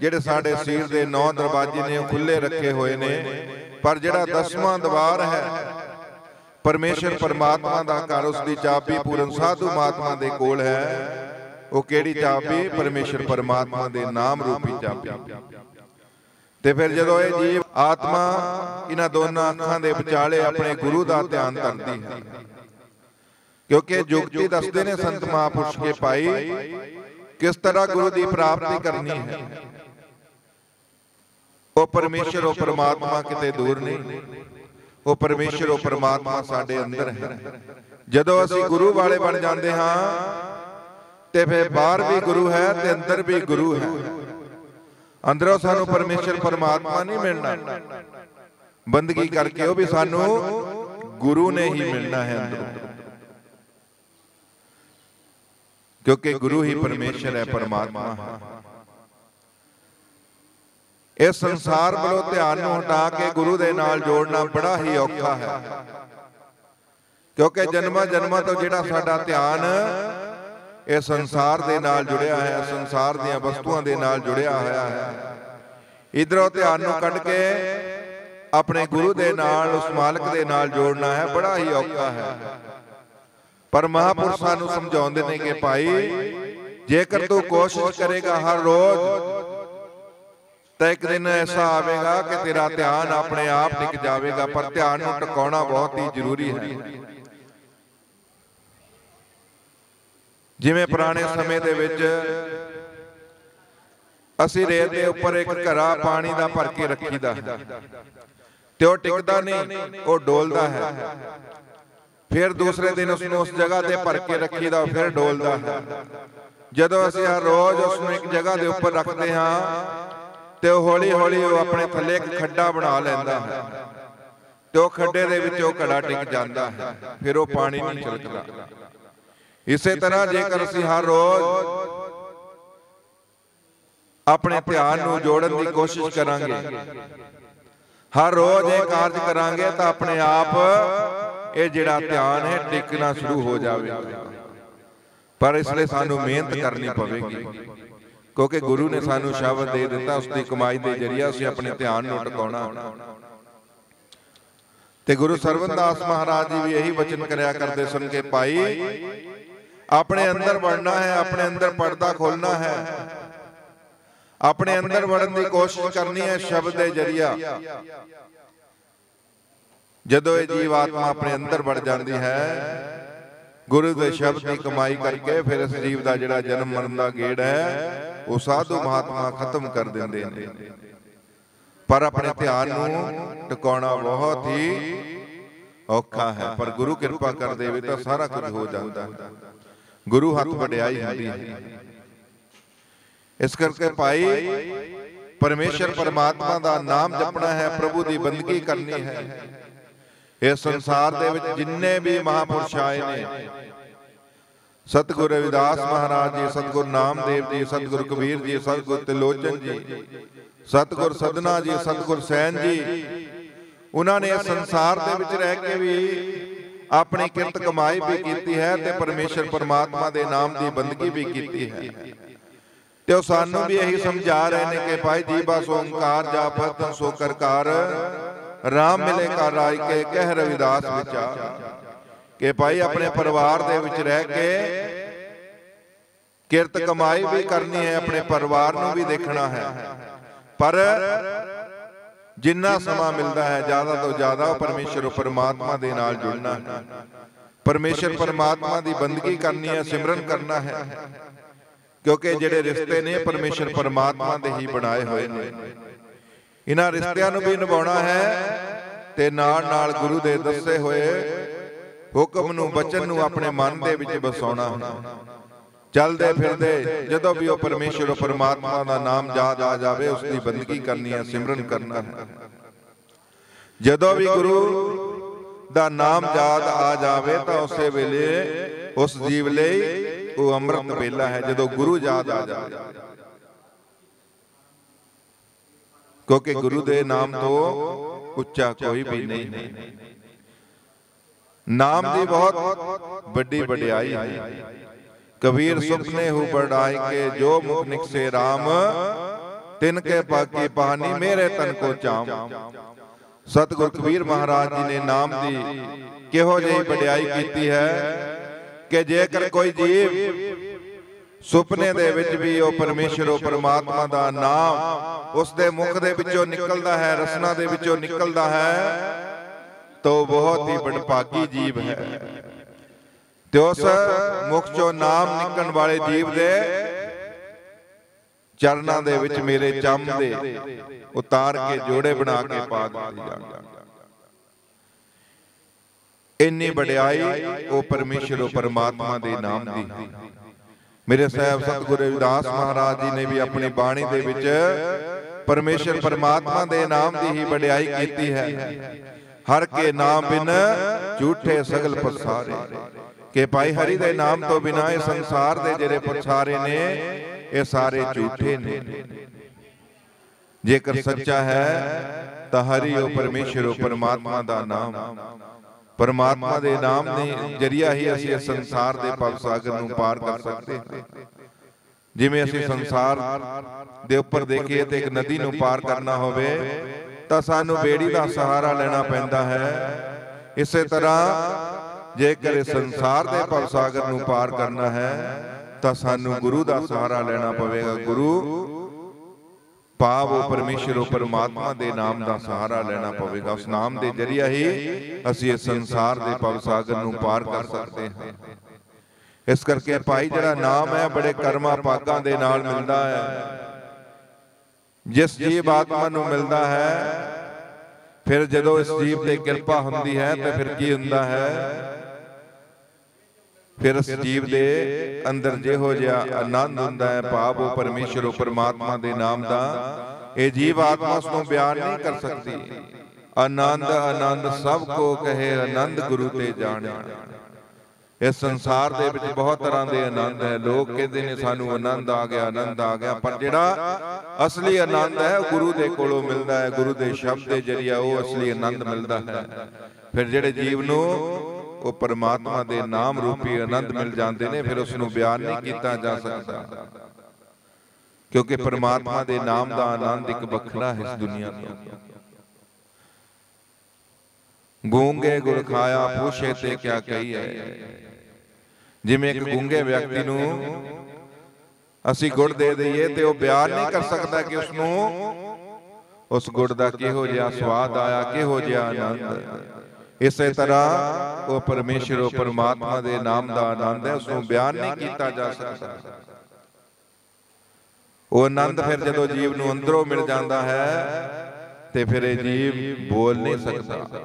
ਜਿਹੜੇ ਸਾਡੇ ਸੀਰ ਦੇ ਨੌ ਦਰਵਾਜ਼ੇ ਨੇ ਉਹ ਖੁੱਲੇ ਰੱਖੇ ਹੋਏ ਨੇ। ਪਰ ਜਿਹੜਾ ਦਸਵਾਂ ਦਵਾਰ ਹੈ ਪਰਮੇਸ਼ਰ ਪਰਮਾਤਮਾ ਦਾ ਘਰ ਉਸ ਦੀ ਚਾਬੀ ਪੂਰਨ ਸਾਧੂ ਮਹਾਤਮਾ ਦੇ ਕੋਲ ਹੈ। ਉਹ ਕਿਹੜੀ ਚਾਬੀ? ਪਰਮੇਸ਼ਰ ਪਰਮਾਤਮਾ ਦੇ ਨਾਮ ਰੂਪੀ ਚਾਬੀ। ਤੇ ਫਿਰ ਜਦੋਂ ਇਹ ਜੀਵ ਆਤਮਾ ਇਹਨਾਂ ਦੋਨਾਂ ਅੱਖਾਂ ਦੇ ਵਿਚਾਲੇ ਆਪਣੇ ਗੁਰੂ ਦਾ ਧਿਆਨ ਧਰਦੀ ਹੈ। ਕਿਉਂਕਿ ਜੁਗਤੀ ਦੱਸਦੇ ਨੇ ਸੰਤ ਮਹਾਪੁਰਸ਼ ਕੇ ਭਾਈ ਕਿਸ ਤਰ੍ਹਾਂ ਗੁਰੂ ਦੀ ਪ੍ਰਾਪਤੀ ਕਰਨੀ ਹੈ? ਉਹ ਪਰਮੇਸ਼ਰ, ਉਹ ਪਰਮਾਤਮਾ ਕਿਤੇ ਦੂਰ ਨਹੀਂ। ਉਹ ਪਰਮੇਸ਼ਰ, ਉਹ ਪਰਮਾਤਮਾ ਸਾਡੇ ਅੰਦਰ ਹੈ। ਜਦੋਂ ਅਸੀਂ ਗੁਰੂ ਵਾਲੇ ਬਣ ਜਾਂਦੇ ਹਾਂ, ਤੇ ਫਿਰ ਬਾਹਰ ਵੀ ਗੁਰੂ ਹੈ ਤੇ ਅੰਦਰ ਵੀ ਗੁਰੂ ਹੈ। ਅੰਦਰੋਂ ਸਾਨੂੰ ਪਰਮੇਸ਼ਰ, ਪਰਮਾਤਮਾ ਨਹੀਂ ਮਿਲਣਾ। ਬੰਦਗੀ ਕਰਕੇ ਉਹ ਵੀ ਸਾਨੂੰ ਗੁਰੂ ਨੇ ਹੀ ਮਿਲਣਾ ਹੈ ਅੰਦਰੋਂ। ਕਿਉਂਕਿ ਗੁਰੂ ਹੀ ਪਰਮੇਸ਼ਰ ਹੈ ਪਰਮਾਤਮਾ ਹੈ ਇਸ ਸੰਸਾਰ ਵੱਲੋਂ ਧਿਆਨ ਨੂੰ ਹਟਾ ਕੇ ਗੁਰੂ ਦੇ ਨਾਲ ਜੋੜਨਾ ਬੜਾ ਹੀ ਔਖਾ ਹੈ। ਕਿਉਂਕਿ ਜਨਮਾਂ ਜਨਮਾਂ ਤੋਂ ਜਿਹੜਾ ਸਾਡਾ ਧਿਆਨ ਇਹ ਸੰਸਾਰ ਦੇ ਨਾਲ ਜੁੜਿਆ ਹੈ ਸੰਸਾਰ ਦੀਆਂ ਵਸਤੂਆਂ ਦੇ ਨਾਲ ਜੁੜਿਆ ਹੋਇਆ ਹੈ। ਇਧਰੋਂ ਧਿਆਨ ਨੂੰ ਕੱਢ ਕੇ ਆਪਣੇ ਗੁਰੂ ਦੇ ਨਾਲ ਉਸ ਮਾਲਕ ਦੇ ਨਾਲ ਜੋੜਨਾ ਹੈ ਬੜਾ ਹੀ ਔਖਾ ਹੈ। ਪਰ ਮਹਾਪੁਰਸ਼ਾਂ ਨੂੰ ਸਮਝਾਉਂਦੇ ਨੇ ਕਿ ਭਾਈ ਜੇਕਰ ਤੂੰ ਕੋਸ਼ਿਸ਼ ਕਰੇਗਾ ਹਰ ਰੋਜ਼ ਤਾਂ ਇੱਕ ਦਿਨ ਐਸਾ ਆਵੇਗਾ ਕਿ ਤੇਰਾ ਧਿਆਨ ਆਪਣੇ ਆਪ ਟਿਕ ਜਾਵੇਗਾ ਪਰ ਧਿਆਨ ਨੂੰ ਟਿਕਾਉਣਾ ਬਹੁਤ ਹੀ ਜ਼ਰੂਰੀ ਹੈ। ਜਿਵੇਂ ਪੁਰਾਣੇ ਸਮੇਂ ਦੇ ਵਿੱਚ ਅਸੀਂ ਰੇਤ ਦੇ ਉੱਪਰ ਇੱਕ ਘੜਾ ਪਾਣੀ ਦਾ ਭਰ ਕੇ ਰੱਖੀਦਾ ਤੇ ਉਹ ਟਿਕਦਾ ਨਹੀਂ ਉਹ ਡੋਲਦਾ ਹੈ। ਫਿਰ ਦੂਸਰੇ ਦਿਨ ਉਸ ਨੂੰ ਉਸ ਜਗ੍ਹਾ ਤੇ ਭਰ ਕੇ ਰੱਖੀਦਾ, ਫਿਰ ਡੋਲਦਾ। ਹੈ ਜਦੋਂ ਅਸੀਂ ਹਰ ਰੋਜ਼ ਉਸ ਨੂੰ ਇੱਕ ਜਗ੍ਹਾ ਦੇ ਉੱਪਰ ਰੱਖਦੇ ਹਾਂ, ਤੇ ਹੌਲੀ ਹੌਲੀ ਉਹ ਆਪਣੇ ਥੱਲੇ ਇੱਕ ਖੱਡਾ ਬਣਾ ਲੈਂਦਾ ਹੈ। ਤੇ ਉਹ ਖੱਡੇ ਦੇ ਵਿੱਚ ਉਹ ਘੜਾ ਟਿਕ ਜਾਂਦਾ ਹੈ, ਫਿਰ ਉਹ ਪਾਣੀ ਨਹੀਂ ਛਿਲਕਦਾ। ਇਸੇ ਤਰ੍ਹਾਂ ਜੇਕਰ ਅਸੀਂ ਹਰ ਰੋਜ਼ ਆਪਣੇ ਧਿਆਨ ਨੂੰ ਜੋੜਨ ਦੀ ਕੋਸ਼ਿਸ਼ ਕਰਾਂਗੇ, ਹਰ ਰੋਜ਼ ਇਹ ਕਾਰਜ ਕਰਾਂਗੇ ਤਾਂ ਆਪਣੇ ਆਪ ਇਹ ਜਿਹੜਾ ਧਿਆਨ ਹੈ, ਟਿਕਣਾ ਸ਼ੁਰੂ ਹੋ ਜਾਵੇ। ਪਰ ਇਸ ਲਈ ਸਾਨੂੰ ਮਿਹਨਤ ਕਰਨੀ ਪਵੇਗੀ। ਕਿਉਂਕਿ ਗੁਰੂ ਨੇ ਸਾਨੂੰ ਸ਼ਬਦ ਦੇ ਦਿੱਤਾ, ਉਸ ਦੀ ਕਮਾਈ ਦੇ ਜਰੀਆ ਅਸੀਂ ਆਪਣੇ ਧਿਆਨ ਨੂੰ ਟਿਕਾਉਣਾ ਤੇ ਗੁਰੂ ਸਰਵਨਦਾਸ ਮਹਾਰਾਜ ਜੀ ਵੀ ਇਹੀ ਵਚਨ ਕਰਿਆ ਕਰਦੇ ਸਨ ਕਿ ਭਾਈ, ਆਪਣੇ ਅੰਦਰ ਵੜਨਾ ਹੈ, ਆਪਣੇ ਅੰਦਰ ਪਰਦਾ ਖੋਲਣਾ ਹੈ। ਆਪਣੇ ਅੰਦਰ ਵੜਨ ਦੀ ਕੋਸ਼ਿਸ਼ ਕਰਨੀ ਹੈ ਸ਼ਬਦ ਦੇ ਜਰੀਆ ਜਦੋਂ ਇਹ ਜੀਵ ਆਤਮਾ ਆਪਣੇ ਅੰਦਰ ਵੜ ਜਾਂਦੀ ਹੈ ਗੁਰੂ ਦੇ ਸ਼ਬਦ ਦੀ ਕਮਾਈ ਕਰਕੇ ਫਿਰ ਇਸ ਜੀਵ ਦਾ ਜਿਹੜਾ ਜਨਮ ਮਰਨ ਦਾ ਗੇੜ ਹੈ ਉਹ ਸਾਧੂ ਮਹਾਤਮਾ ਖਤਮ ਕਰ ਦਿੰਦੇ ਨੇ। ਪਰ ਆਪਣੇ ਧਿਆਨ ਨੂੰ ਟਿਕਾਉਣਾ ਬਹੁਤ ਹੀ ਔਖਾ ਹੈ। ਪਰ ਗੁਰੂ ਕਿਰਪਾ ਕਰ ਦੇਵੇ ਤਾਂ ਸਾਰਾ ਕੁਝ ਹੋ ਜਾਂਦਾ ਹੈ। ਗੁਰੂ ਹੱਥ ਵਡਿਆਈ ਹੁੰਦੀ ਹੈ। ਇਸ ਕਰਕੇ ਭਾਈ ਪਰਮੇਸ਼ਰ ਪਰਮਾਤਮਾ ਦਾ ਨਾਮ ਜਪਣਾ ਹੈ ਪ੍ਰਭੂ ਦੀ ਬੰਦਗੀ ਕਰਨੀ ਹੈ। ਇਸ ਸੰਸਾਰ ਦੇ ਵਿੱਚ ਜਿੰਨੇ ਵੀ ਮਹਾਪੁਰਸ਼ ਆਏ ਨੇ, ਸਤਿਗੁਰ ਰਵਿਦਾਸ ਮਹਾਰਾਜ ਜੀ, ਸਤਿਗੁਰ ਨਾਮਦੇਵ ਜੀ, ਸਤਿਗੁਰ ਕਬੀਰ ਜੀ, ਸਤਿਗੁਰ ਤਿਲੋਚਨ ਜੀ, ਸਤਿਗੁਰ ਸਦਨਾ ਜੀ, ਸਤਿਗੁਰ ਸੈਨ ਜੀ, ਉਹਨਾਂ ਨੇ ਸੰਸਾਰ ਦੇ ਵਿੱਚ ਰਹਿ ਕੇ ਵੀ ਆਪਣੀ ਕਿਰਤ ਕਮਾਈ ਵੀ ਕੀਤੀ ਹੈ ਤੇ ਪਰਮੇਸ਼ਰ ਪਰਮਾਤਮਾ ਦੇ ਨਾਮ ਦੀ ਬੰਦਗੀ ਵੀ ਕੀਤੀ ਹੈ। ਤੇ ਉਹ ਸਾਨੂੰ ਵੀ ਇਹੀ ਸਮਝਾ ਰਹੇ ਨੇ ਕਿ ਭਾਈ ਜੀ, ਬਸ ਓੰਕਾਰ ਜਾਪਤ, ਸੋ ਕਰਕਾਰ ਰਾਮ ਮਿਲੇ ਕਰ ਰਾਜ ਕੇ ਕਹਿ ਰਵਿਦਾਸ ਵਿਚਾ ਕਿ ਭਾਈ ਆਪਣੇ ਪਰਿਵਾਰ ਦੇ ਵਿੱਚ ਰਹਿ ਕੇ ਕਿਰਤ ਕਮਾਈ ਵੀ ਕਰਨੀ ਹੈ ਆਪਣੇ ਪਰਿਵਾਰ ਨੂੰ ਵੀ ਦੇਖਣਾ ਹੈ। ਪਰ ਜਿੰਨਾ ਸਮਾਂ ਮਿਲਦਾ ਹੈ ਜ਼ਿਆਦਾ ਤੋਂ ਜ਼ਿਆਦਾ ਉਹ ਪਰਮੇਸ਼ਰ ਪਰਮਾਤਮਾ ਦੇ ਨਾਲ ਜੁੜਨਾ ਹੈ। ਪਰਮੇਸ਼ਰ ਪਰਮਾਤਮਾ ਦੀ ਬੰਦਗੀ ਕਰਨੀ ਹੈ ਸਿਮਰਨ ਕਰਨਾ ਹੈ। ਕਿਉਂਕਿ ਜਿਹੜੇ ਰਿਸ਼ਤੇ ਨੇ ਪਰਮੇਸ਼ਰ ਪਰਮਾਤਮਾ ਦੇ ਹੀ ਬਣਾਏ ਹੋਏ ਨੇ। ਇਹਨਾਂ ਰਿਸ਼ਤਿਆਂ ਨੂੰ ਵੀ ਨਿਭਾਉਣਾ ਹੈ ਤੇ ਨਾਲ ਨਾਲ ਗੁਰੂ ਦੇ ਦੱਸੇ ਹੋਏ ਹੁਕਮ ਨੂੰ ਬਚਨ ਨੂੰ ਆਪਣੇ ਮਨ ਦੇ ਵਿੱਚ ਬਸਾਉਣਾ ਹੈ ਚੱਲਦੇ ਫਿਰਦੇ ਜਦੋਂ ਵੀ ਉਹ ਪਰਮੇਸ਼ਰ ਉਹ ਪਰਮਾਤਮਾ ਦਾ ਨਾਮ ਯਾਦ ਆ ਜਾਵੇ ਉਸ ਦੀ ਬੰਦਗੀ ਕਰਨੀ ਹੈ ਸਿਮਰਨ ਕਰਨਾ ਹੈ। ਜਦੋਂ ਵੀ ਗੁਰੂ ਦਾ ਨਾਮ ਯਾਦ ਆ ਜਾਵੇ ਤਾਂ ਉਸੇ ਵੇਲੇ ਉਸ ਜੀਵ ਲਈ ਉਹ ਅੰਮ੍ਰਿਤ ਵੇਲਾ ਹੈ ਜਦੋਂ ਗੁਰੂ ਯਾਦ ਆ ਜਾਵੇ। ਕਿਉਂਕਿ ਗੁਰੂ ਦੇ ਨਾਮ ਤੋਂ ਉੱਚਾ ਕੋਈ ਵੀ ਨਹੀਂ ਨਾਮ ਦੀ ਬਹੁਤ ਵੱਡੀ ਵਡਿਆਈ ਹੈ। ਕਬੀਰ ਸੁਪਨੇ ਹੂ ਬੜਾਈ ਕੇ ਜੋ ਮੁਖ ਨਿਕਸੇ RAM ਤਿਨ ਕੇ ਪਾਕੀ ਪਾਣੀ ਮੇਰੇ ਤਨ ਕੋ ਚਾਮ ਸਤਿਗੁਰ ਕਬੀਰ ਮਹਾਰਾਜ ਜੀ ਨੇ ਨਾਮ ਦੀ ਕਿਹੋ ਜਿਹੀ ਵਡਿਆਈ ਕੀਤੀ ਹੈ ਕਿ ਜੇਕਰ ਕੋਈ ਜੀਵ ਸੁਪਨੇ ਦੇ ਵਿੱਚ ਵੀ ਉਹ ਪਰਮੇਸ਼ਰ ਉਹ ਪਰਮਾਤਮਾ ਦਾ ਨਾਮ ਉਸ ਦੇ ਮੁਖ ਦੇ ਵਿੱਚੋਂ ਨਿਕਲਦਾ ਹੈ ਰਸਨਾ ਦੇ ਵਿੱਚੋਂ ਨਿਕਲਦਾ ਹੈ। ਤਾਂ ਬਹੁਤ ਹੀ ਬੜਭਾਗੀ ਜੀਵ ਹੈ। ਤੇ ਉਸ ਮੁਖ ਚੋਂ ਨਾਮ ਨਿਕਲਣ ਵਾਲੇ ਜੀਵ ਦੇ ਚਰਨਾਂ ਦੇ ਵਿੱਚ ਮੇਰੇ ਚੰਮ ਦੇ ਉਤਾਰ ਕੇ ਜੋੜੇ ਬਣਾ ਕੇ ਪਾ ਦਿੱਤੀ ਜਾਂਦੀ ਇੰਨੀ ਵਡਿਆਈ ਉਹ ਪਰਮੇਸ਼ਰ ਉਹ ਪਰਮਾਤਮਾ ਦੇ ਨਾਮ ਦੀ ਮੇਰੇ ਸਾਹਿਬ ਸਤਿਗੁਰੂ ਰਵਿਦਾਸ ਮਹਾਰਾਜ ਜੀ ਨੇ ਵੀ ਆਪਣੀ ਬਾਣੀ ਦੇ ਵਿੱਚ ਪਰਮੇਸ਼ਰ ਪਰਮਾਤਮਾ ਦੇ ਨਾਮ ਦੀ ਹੀ ਵਡਿਆਈ ਕੀਤੀ ਹੈ। ਹਰ ਕੇ ਨਾਮ ਬਿਨ ਝੂਠੇ ਸਗਲ ਪਸਾਰੇ। ਕਿ ਭਾਈ ਹਰੀ ਦੇ ਨਾਮ ਤੋਂ ਬਿਨਾ ਇਹ ਸੰਸਾਰ ਦੇ ਜਿਹੜੇ ਪਛਾਰੇ ਨੇ ਇਹ ਸਾਰੇ ਝੂਠੇ ਨੇ। ਜੇਕਰ ਸੱਚਾ ਹੈ ਤਾਂ ਹਰੀ ਉਹ ਪਰਮੇਸ਼ਰ ਉਹ ਪਰਮਾਤਮਾ ਦਾ ਨਾਮ। ਪਰਮਾਤਮਾ ਦੇ ਨਾਮ ਦੇ ਜਰੀਆ ਹੀ ਅਸੀਂ ਇਸ ਸੰਸਾਰ ਦੇ ਭਵ ਸਾਗਰ ਨੂੰ ਪਾਰ ਕਰ ਸਕਦੇ ਹਾਂ। ਜਿਵੇਂ ਅਸੀਂ ਸੰਸਾਰ ਦੇ ਉੱਪਰ ਦੇਖੀਏ ਤੇ ਇੱਕ ਨਦੀ ਨੂੰ ਪਾਰ ਕਰਨਾ ਹੋਵੇ ਤਾਂ ਸਾਨੂੰ ਬੇੜੀ ਦਾ ਸਹਾਰਾ ਲੈਣਾ ਪੈਂਦਾ ਹੈ। ਇਸੇ ਤਰ੍ਹਾਂ ਜੇਕਰ ਸੰਸਾਰ ਦੇ ਭਵ ਸਾਗਰ ਨੂੰ ਪਾਰ ਕਰਨਾ ਹੈ ਤਾਂ ਸਾਨੂੰ ਗੁਰੂ ਦਾ ਸਹਾਰਾ ਲੈਣਾ ਪਵੇਗਾ। ਗੁਰੂ ਭਾਵ ਉਹ ਪਰਮੇਸ਼ਰ ਉਹ ਪਰਮਾਤਮਾ ਦੇ ਨਾਮ ਦਾ ਸਹਾਰਾ ਲੈਣਾ ਪਵੇਗਾ। ਉਸ ਨਾਮ ਦੇ ਜਰੀਆ ਹੀ ਅਸੀਂ ਇਸ ਸੰਸਾਰ ਦੇ ਭਵ ਸਾਗਰ ਨੂੰ ਪਾਰ ਕਰ ਸਕਦੇ ਹਾਂ। ਇਸ ਕਰਕੇ ਭਾਈ ਜਿਹੜਾ ਨਾਮ ਹੈ ਬੜੇ ਕਰਮਾਂ ਪਾਗਾਂ ਦੇ ਨਾਲ ਮਿਲਦਾ ਹੈ। ਜਿਸ ਜੀਵ ਆਤਮਾ ਨੂੰ ਮਿਲਦਾ ਹੈ ਫਿਰ ਜਦੋਂ ਇਸ ਜੀਵ ਤੇ ਕਿਰਪਾ ਹੁੰਦੀ ਹੈ ਤਾਂ ਫਿਰ ਕੀ ਹੁੰਦਾ ਹੈ? ਫਿਰ ਇਸ ਜੀਵ ਦੇ ਅੰਦਰ ਜਿਹੋ ਜਿਹਾ ਆਨੰਦ ਹੁੰਦਾ ਹੈ, ਭਾਵ ਉਹ ਪਰਮੇਸ਼ਰ ਉਹ ਪਰਮਾਤਮਾ ਦੇ ਨਾਮ ਦਾ, ਇਹ ਜੀਵ ਆਤਮਾ ਉਸ ਨੂੰ ਬਿਆਨ ਨਹੀਂ ਕਰ ਸਕਦੀ। ਆਨੰਦ ਆਨੰਦ ਸਭ ਕੋ ਕਹੇ, ਆਨੰਦ ਗੁਰੂ ਤੇ ਜਾਣਿਆ ਇਸ ਸੰਸਾਰ ਦੇ ਵਿੱਚ ਬਹੁਤ ਤਰ੍ਹਾਂ ਦੇ ਆਨੰਦ ਹੈ। ਲੋਕ ਕਹਿੰਦੇ ਨੇ ਸਾਨੂੰ ਆਨੰਦ ਆ ਗਿਆ, ਆਨੰਦ ਆ ਗਿਆ, ਪਰ ਜਿਹੜਾ ਅਸਲੀ ਆਨੰਦ ਹੈ, ਉਹ ਗੁਰੂ ਦੇ ਕੋਲੋਂ ਮਿਲਦਾ ਹੈ। ਗੁਰੂ ਦੇ ਸ਼ਬਦ ਦੇ ਜਰੀਆ ਉਹ ਅਸਲੀ ਆਨੰਦ ਮਿਲਦਾ ਹੈ। ਫਿਰ ਜਿਹੜੇ ਜੀਵ ਨੂੰ ਉਹ ਪਰਮਾਤਮਾ ਦੇ ਨਾਮ ਰੂਪੀ ਆਨੰਦ ਮਿਲ ਜਾਂਦੇ ਨੇ ਫਿਰ ਉਸ ਨੂੰ ਬਿਆਨ ਨਹੀਂ ਕੀਤਾ ਜਾ ਸਕਦਾ। ਕਿਉਂਕਿ ਪਰਮਾਤਮਾ ਦੇ ਨਾਮ ਦਾ ਆਨੰਦ ਇੱਕ ਵੱਖਰਾ ਹੈ ਇਸ ਦੁਨੀਆ ਤੋਂ। ਗੂੰਗੇ ਗੁਰ ਖਾਇਆ ਪੁੱਛੇ ਤੇ ਕਿਆ ਕਹੀਏ ਜਿਵੇਂ ਇੱਕ ਗੂੰਗੇ ਵਿਅਕਤੀ ਨੂੰ ਅਸੀਂ ਗੁੜ ਦੇ ਦਈਏ ਤੇ ਉਹ ਬਿਆਨ ਨਹੀਂ ਕਰ ਸਕਦਾ ਕਿ ਉਸ ਨੂੰ ਉਸ ਗੁੜ ਦਾ ਕਿਹੋ ਜਿਹਾ ਸਵਾਦ ਆਇਆ ਕਿਹੋ ਜਿਹਾ ਆਨੰਦ। ਇਸੇ ਤਰ੍ਹਾਂ ਉਹ ਪਰਮੇਸ਼ਰ ਉਹ ਪਰਮਾਤਮਾ ਦੇ ਨਾਮ ਦਾ ਆਨੰਦ ਹੈ ਉਸ ਨੂੰ ਬਿਆਨ ਨਹੀਂ ਕੀਤਾ ਜਾ ਸਕਦਾ। ਉਹ ਆਨੰਦ ਫਿਰ ਜਦੋਂ ਜੀਵ ਨੂੰ ਅੰਦਰੋਂ ਮਿਲ ਜਾਂਦਾ ਹੈ, ਤੇ ਫਿਰ ਇਹ ਜੀਵ ਬੋਲ ਨਹੀਂ ਸਕਦਾ।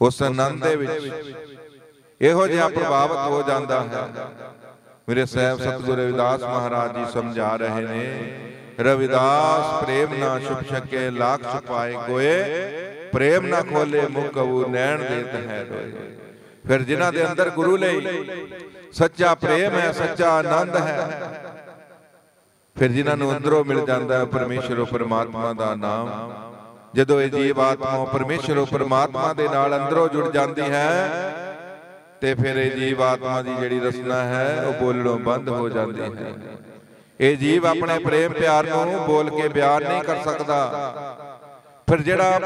ਉਸ ਆਨੰਦ ਦੇ ਵਿੱਚ ਇਹੋ ਜਿਹਾ ਪ੍ਰਭਾਵਿਤ ਹੋ ਜਾਂਦਾ ਹੈ। ਮੇਰੇ ਸਾਹਿਬ ਸਤਿਗੁਰੂ ਰਵਿਦਾਸ ਮਹਾਰਾਜ ਜੀ ਸਮਝਾ ਰਹੇ ਨੇ, ਰਵਿਦਾਸ ਪ੍ਰੇਮ ਨਾ ਛੁਪ ਸਕੇ ਲੱਖ ਛੁਪਾਏ ਕੋਏ ਪ੍ਰੇਮ ਨਾ ਖੋਲੇ ਮੁਖ ਕਬੂ ਨੈਣ ਦੇਤ ਹੈ ਰੋਏ। ਫਿਰ ਜਿਨ੍ਹਾਂ ਦੇ ਅੰਦਰ ਗੁਰੂ ਲਈ ਸੱਚਾ ਪ੍ਰੇਮ ਹੈ, ਸੱਚਾ ਆਨੰਦ ਹੈ, ਫਿਰ ਜਿਨ੍ਹਾਂ ਨੂੰ ਅੰਦਰੋਂ ਮਿਲ ਜਾਂਦਾ ਹੈ ਪਰਮੇਸ਼ਰ ਉਹ ਪਰਮਾਤਮਾ ਦਾ ਨਾਮ। ਜਦੋਂ ਇਹ ਜੀਵ ਆਤਮਾ ਪਰਮੇਸ਼ਰ ਉਹ ਪਰਮਾਤਮਾ ਦੇ ਨਾਲ ਅੰਦਰੋਂ ਜੁੜ ਜਾਂਦੀ ਹੈ, ਤੇ ਫਿਰ ਇਹ ਜੀਵ ਆਤਮਾ ਦੀ ਜਿਹੜੀ ਰਸਨਾ ਹੈ, ਉਹ ਬੋਲਣੋਂ ਬੰਦ ਹੋ ਜਾਂਦੀ ਹੈ। ਇਹ ਜੀਵ ਆਪਣੇ ਪ੍ਰੇਮ ਪਿਆਰ ਨੂੰ ਬੋਲ ਕੇ ਬਿਆਨ ਨਹੀਂ ਕਰ ਸਕਦਾ। ਫਿਰ ਜਿਹੜਾ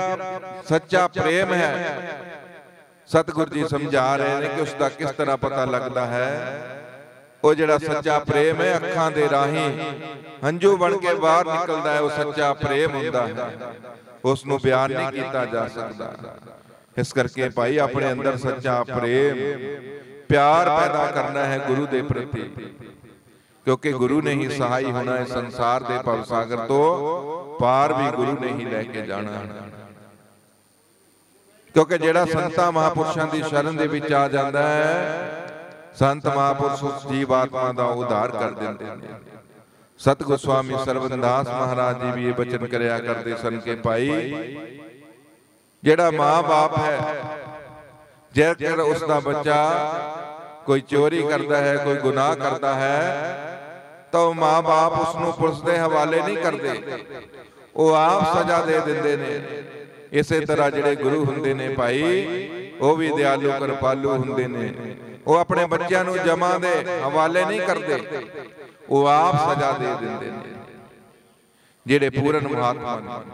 ਸੱਚਾ ਪ੍ਰੇਮ ਹੈ, ਸਤਿਗੁਰੂ ਜੀ ਸਮਝਾ ਰਹੇ ਨੇ ਕਿ ਉਸ ਦਾ ਕਿਸ ਤਰ੍ਹਾਂ ਪਤਾ ਲੱਗਦਾ ਹੈ। ਉਹ ਜਿਹੜਾ ਸੱਚਾ ਪ੍ਰੇਮ ਹੈ, ਅੱਖਾਂ ਦੇ ਰਾਹੀਂ ਹੰਝੂ ਬਣ ਕੇ ਬਾਹਰ ਨਿਕਲਦਾ ਹੈ, ਉਹ ਸੱਚਾ ਪ੍ਰੇਮ ਹੁੰਦਾ ਹੈ। ਉਸ ਨੂੰ ਬਿਆਨ ਨਹੀਂ ਕੀਤਾ ਜਾ ਸਕਦਾ। ਇਸ ਕਰਕੇ ਭਾਈ ਆਪਣੇ ਅੰਦਰ ਸੱਚਾ ਪ੍ਰੇਮ, ਪਿਆਰ ਪੈਦਾ ਕਰਨਾ ਹੈ ਗੁਰੂ ਦੇ ਪ੍ਰਤੀ। ਕਿਉਂਕਿ ਗੁਰੂ ਨੇ ਹੀ ਸਹਾਈ ਹੋਣਾ ਹੈ ਸੰਸਾਰ ਦੇ ਭਵ ਸਾਗਰ ਤੋਂ ਪਾਰ ਵੀ ਗੁਰੂ ਨੇ ਹੀ ਲੈ ਕੇ ਜਾਣਾ। ਕਿਉਂਕਿ ਜਿਹੜਾ ਸੰਤਾਂ ਮਹਾਪੁਰਸ਼ਾਂ ਦੀ ਸ਼ਰਨ ਦੇ ਵਿੱਚ ਆ ਜਾਂਦਾ ਹੈ ਸੰਤ ਮਹਾਪੁਰਸ਼ ਉਸ ਜੀਵ ਆਤਮਾ ਦਾ ਉਧਾਰ ਕਰ ਦਿੰਦੇ ਨੇ। ਸਤਿਗੁਰ ਸਵਾਮੀ ਸਰਵਨਦਾਸ ਮਹਾਰਾਜ ਜੀ ਵੀ ਇਹ ਬਚਨ ਕਰਿਆ ਕਰਦੇ ਸਨ ਕਿ ਭਾਈ ਜਿਹੜਾ ਮਾਂ-ਬਾਪ ਹੈ ਜੇਕਰ ਉਸ ਦਾ ਬੱਚਾ ਕੋਈ ਚੋਰੀ ਕਰਦਾ ਹੈ ਕੋਈ ਗੁਨਾਹ ਕਰਦਾ ਹੈ ਤਾਂ ਉਹ ਮਾਂ-ਬਾਪ ਉਸ ਨੂੰ ਪੁਲਿਸ ਦੇ ਹਵਾਲੇ ਨਹੀਂ ਕਰਦੇ। ਉਹ ਆਪ ਸਜ਼ਾ ਦੇ ਦਿੰਦੇ ਨੇ। ਇਸੇ ਤਰ੍ਹਾਂ ਜਿਹੜੇ ਗੁਰੂ ਹੁੰਦੇ ਨੇ ਭਾਈ, ਉਹ ਵੀ ਦਿਆਲੂ ਕਿਰਪਾਲੂ ਹੁੰਦੇ ਨੇ। ਉਹ ਆਪਣੇ ਬੱਚਿਆਂ ਨੂੰ ਜਮਾਂ ਦੇ ਹਵਾਲੇ ਨਹੀਂ ਕਰਦੇ। ਉਹ ਆਪ ਸਜ਼ਾ ਦੇ ਦਿੰਦੇ ਨੇ। ਜਿਹੜੇ ਪੂਰਨ ਮਹਾਤਮਾ ਨੇ।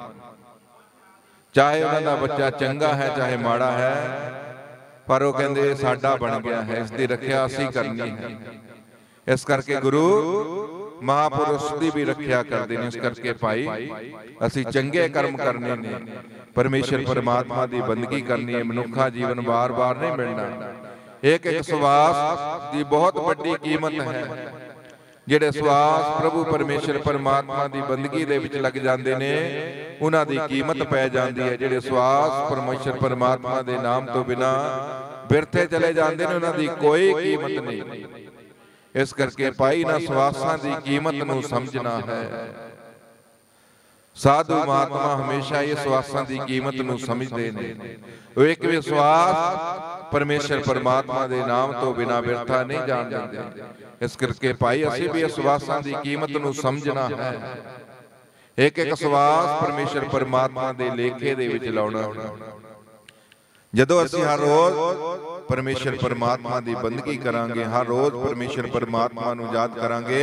ਚਾਹੇ ਉਹਨਾਂ ਦਾ ਬੱਚਾ ਚੰਗਾ ਹੈ, ਚਾਹੇ ਮਾੜਾ ਹੈ, ਪਰ ਉਹ ਕਹਿੰਦੇ ਸਾਡਾ ਬਣ ਗਿਆ ਹੈ, ਇਸ ਦੀ ਰੱਖਿਆ ਅਸੀਂ ਕਰਨੀ ਹੈ। ਇਸ ਕਰਕੇ ਗੁਰੂ ਮਹਾਪੁਰਸ਼ ਦੀ ਵੀ ਰੱਖਿਆ ਕਰਦੇ ਨੇ ਇਸ ਕਰਕੇ ਭਾਈ ਅਸੀਂ ਚੰਗੇ ਕਰਮ ਕਰਨੇ ਨੇ। ਪਰਮੇਸ਼ਰ ਪਰਮਾਤਮਾ ਦੀ ਬੰਦਗੀ ਕਰਨੀ ਹੈ ਮਨੁੱਖਾ ਜੀਵਨ ਬਾਰ-ਬਾਰ ਨਹੀਂ ਮਿਲਣਾ। ਇੱਕ ਇੱਕ ਸਵਾਸ ਦੀ ਬਹੁਤ ਵੱਡੀ ਕੀਮਤ ਹੈ। ਜਿਹੜੇ ਸਵਾਸ ਪ੍ਰਭੂ ਪਰਮੇਸ਼ਰ ਪਰਮਾਤਮਾ ਦੀ ਬੰਦਗੀ ਦੇ ਵਿੱਚ ਲੱਗ ਜਾਂਦੇ ਨੇ ਉਹਨਾਂ ਦੀ ਕੀਮਤ ਪੈ ਜਾਂਦੀ ਹੈ। ਜਿਹੜੇ ਸਵਾਸ ਪਰਮੇਸ਼ਰ ਪਰਮਾਤਮਾ ਦੇ ਨਾਮ ਤੋਂ ਬਿਨਾ ਬਿਰਥੇ ਚਲੇ ਜਾਂਦੇ ਨੇ ਉਹਨਾਂ ਦੀ ਕੋਈ ਕੀਮਤ ਨਹੀਂ। ਇਸ ਕਰਕੇ ਭਾਈ ਨਾ ਸਵਾਸਾਂ ਦੀ ਕੀਮਤ ਨੂੰ ਸਮਝਣਾ ਹੈ। ਸਾਧੂ ਮਹਾਤਮਾ ਹਮੇਸ਼ਾ ਇਹ ਸਵਾਸਾਂ ਦੀ ਕੀਮਤ ਨੂੰ ਸਮਝਦੇ ਨੇ। ਉਹ ਇੱਕ ਵੀ ਸਵਾਸ ਪਰਮੇਸ਼ਰ ਪਰਮਾਤਮਾ ਦੇ ਨਾਮ ਤੋਂ ਬਿਨਾ ਬਿਰਥਾ ਨਹੀਂ ਜਾਣ ਦਿੰਦੇ। ਇਸ ਕਰਕੇ ਭਾਈ ਅਸੀਂ ਵੀ ਇਸ ਸਵਾਸਾਂ ਦੀ ਕੀਮਤ ਨੂੰ ਸਮਝਣਾ ਹੈ। ਇੱਕ ਇੱਕ ਸਵਾਸ ਪਰਮੇਸ਼ਰ ਪਰਮਾਤਮਾ ਦੇ ਲੇਖੇ ਦੇ ਵਿੱਚ ਲਾਉਣਾ ਜਦੋਂ ਅਸੀਂ ਹਰ ਰੋਜ਼ ਪਰਮੇਸ਼ਰ ਪਰਮਾਤਮਾ ਦੀ ਬੰਦਗੀ ਕਰਾਂਗੇ ਹਰ ਰੋਜ਼ ਪਰਮੇਸ਼ਰ ਪਰਮਾਤਮਾ ਨੂੰ ਯਾਦ ਕਰਾਂਗੇ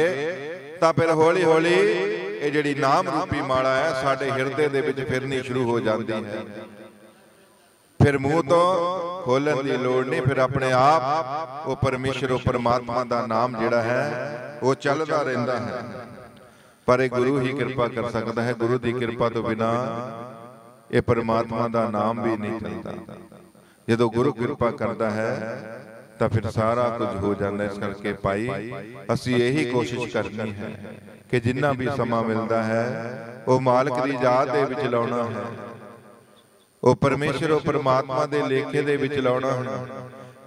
ਤਾਂ ਫਿਰ ਹੌਲੀ ਹੌਲੀ ਇਹ ਜਿਹੜੀ ਨਾਮ ਰੂਪੀ ਮਾਲਾ ਹੈ ਸਾਡੇ ਹਿਰਦੇ ਦੇ ਵਿੱਚ ਫਿਰਨੀ ਸ਼ੁਰੂ ਹੋ ਜਾਂਦੀ ਹੈ। ਫਿਰ ਮੂੰਹ ਤੋਂ ਖੋਲਣ ਦੀ ਲੋੜ ਨਹੀਂ ਫਿਰ ਆਪਣੇ ਆਪ ਉਹ ਪਰਮੇਸ਼ਰ ਉਹ ਪਰਮਾਤਮਾ ਦਾ ਨਾਮ ਜਿਹੜਾ ਹੈ ਉਹ ਚੱਲਦਾ ਰਹਿੰਦਾ ਹੈ। ਪਰ ਇਹ ਗੁਰੂ ਹੀ ਕਿਰਪਾ ਕਰ ਸਕਦਾ ਹੈ ਗੁਰੂ ਦੀ ਕਿਰਪਾ ਤੋਂ ਬਿਨਾ ਇਹ ਪਰਮਾਤਮਾ ਦਾ ਨਾਮ ਵੀ ਨਹੀਂ ਚੱਲਦਾ। ਜਦੋਂ ਗੁਰੂ ਕਿਰਪਾ ਕਰਦਾ ਹੈ ਤਾਂ ਫਿਰ ਸਾਰਾ ਕੁਝ ਹੋ ਜਾਂਦਾ ਇਸ ਕਰਕੇ ਭਾਈ ਅਸੀਂ ਇਹੀ ਕੋਸ਼ਿਸ਼ ਕਰਨੀ ਹੈ ਕਿ ਜਿੰਨਾ ਵੀ ਸਮਾਂ ਮਿਲਦਾ ਹੈ ਉਹ ਮਾਲਕ ਦੀ ਯਾਦ ਦੇ ਵਿੱਚ ਲਾਉਣਾ ਹੈ। ਉਹ ਪਰਮੇਸ਼ਰ ਉਹ ਪਰਮਾਤਮਾ ਦੇ ਲੇਖੇ ਦੇ ਵਿੱਚ ਲਾਉਣਾ ਹੈ।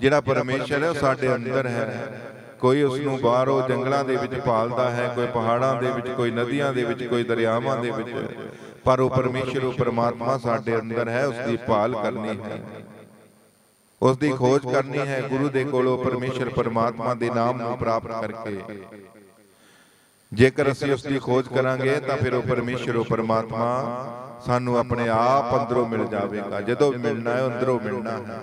ਜਿਹੜਾ ਪਰਮੇਸ਼ਰ ਹੈ ਉਹ ਸਾਡੇ ਅੰਦਰ ਹੈ। ਕੋਈ ਉਸ ਨੂੰ ਬਾਹਰੋਂ ਜੰਗਲਾਂ ਦੇ ਵਿੱਚ ਪਾਲਦਾ ਹੈ ਕੋਈ ਪਹਾੜਾਂ ਦੇ ਵਿੱਚ ਕੋਈ ਨਦੀਆਂ ਦੇ ਵਿੱਚ ਕੋਈ ਦਰਿਆਵਾਂ ਦੇ ਵਿੱਚ। ਪਰ ਉਹ ਪਰਮੇਸ਼ਰ ਉਹ ਪਰਮਾਤਮਾ ਸਾਡੇ ਅੰਦਰ ਹੈ ਉਸ ਦੀ ਭਾਲ ਕਰਨੀ ਹੈ ਉਸ ਦੀ ਖੋਜ ਕਰਨੀ ਹੈ ਗੁਰੂ ਦੇ ਕੋਲੋਂ ਪਰਮੇਸ਼ਰ ਪਰਮਾਤਮਾ ਦੇ ਨਾਮ ਨੂੰ ਪ੍ਰਾਪਤ ਕਰਕੇ। ਜੇਕਰ ਅਸੀਂ ਉਸ ਦੀ ਖੋਜ ਕਰਾਂਗੇ ਤਾਂ ਫਿਰ ਉਹ ਪਰਮੇਸ਼ਰ ਉਹ ਪਰਮਾਤਮਾ ਸਾਨੂੰ ਆਪਣੇ ਆਪ ਅੰਦਰੋਂ ਮਿਲ ਜਾਵੇਗਾ। ਜਦੋਂ ਮਿਲਣਾ ਹੈ ਅੰਦਰੋਂ ਮਿਲਣਾ ਹੈ।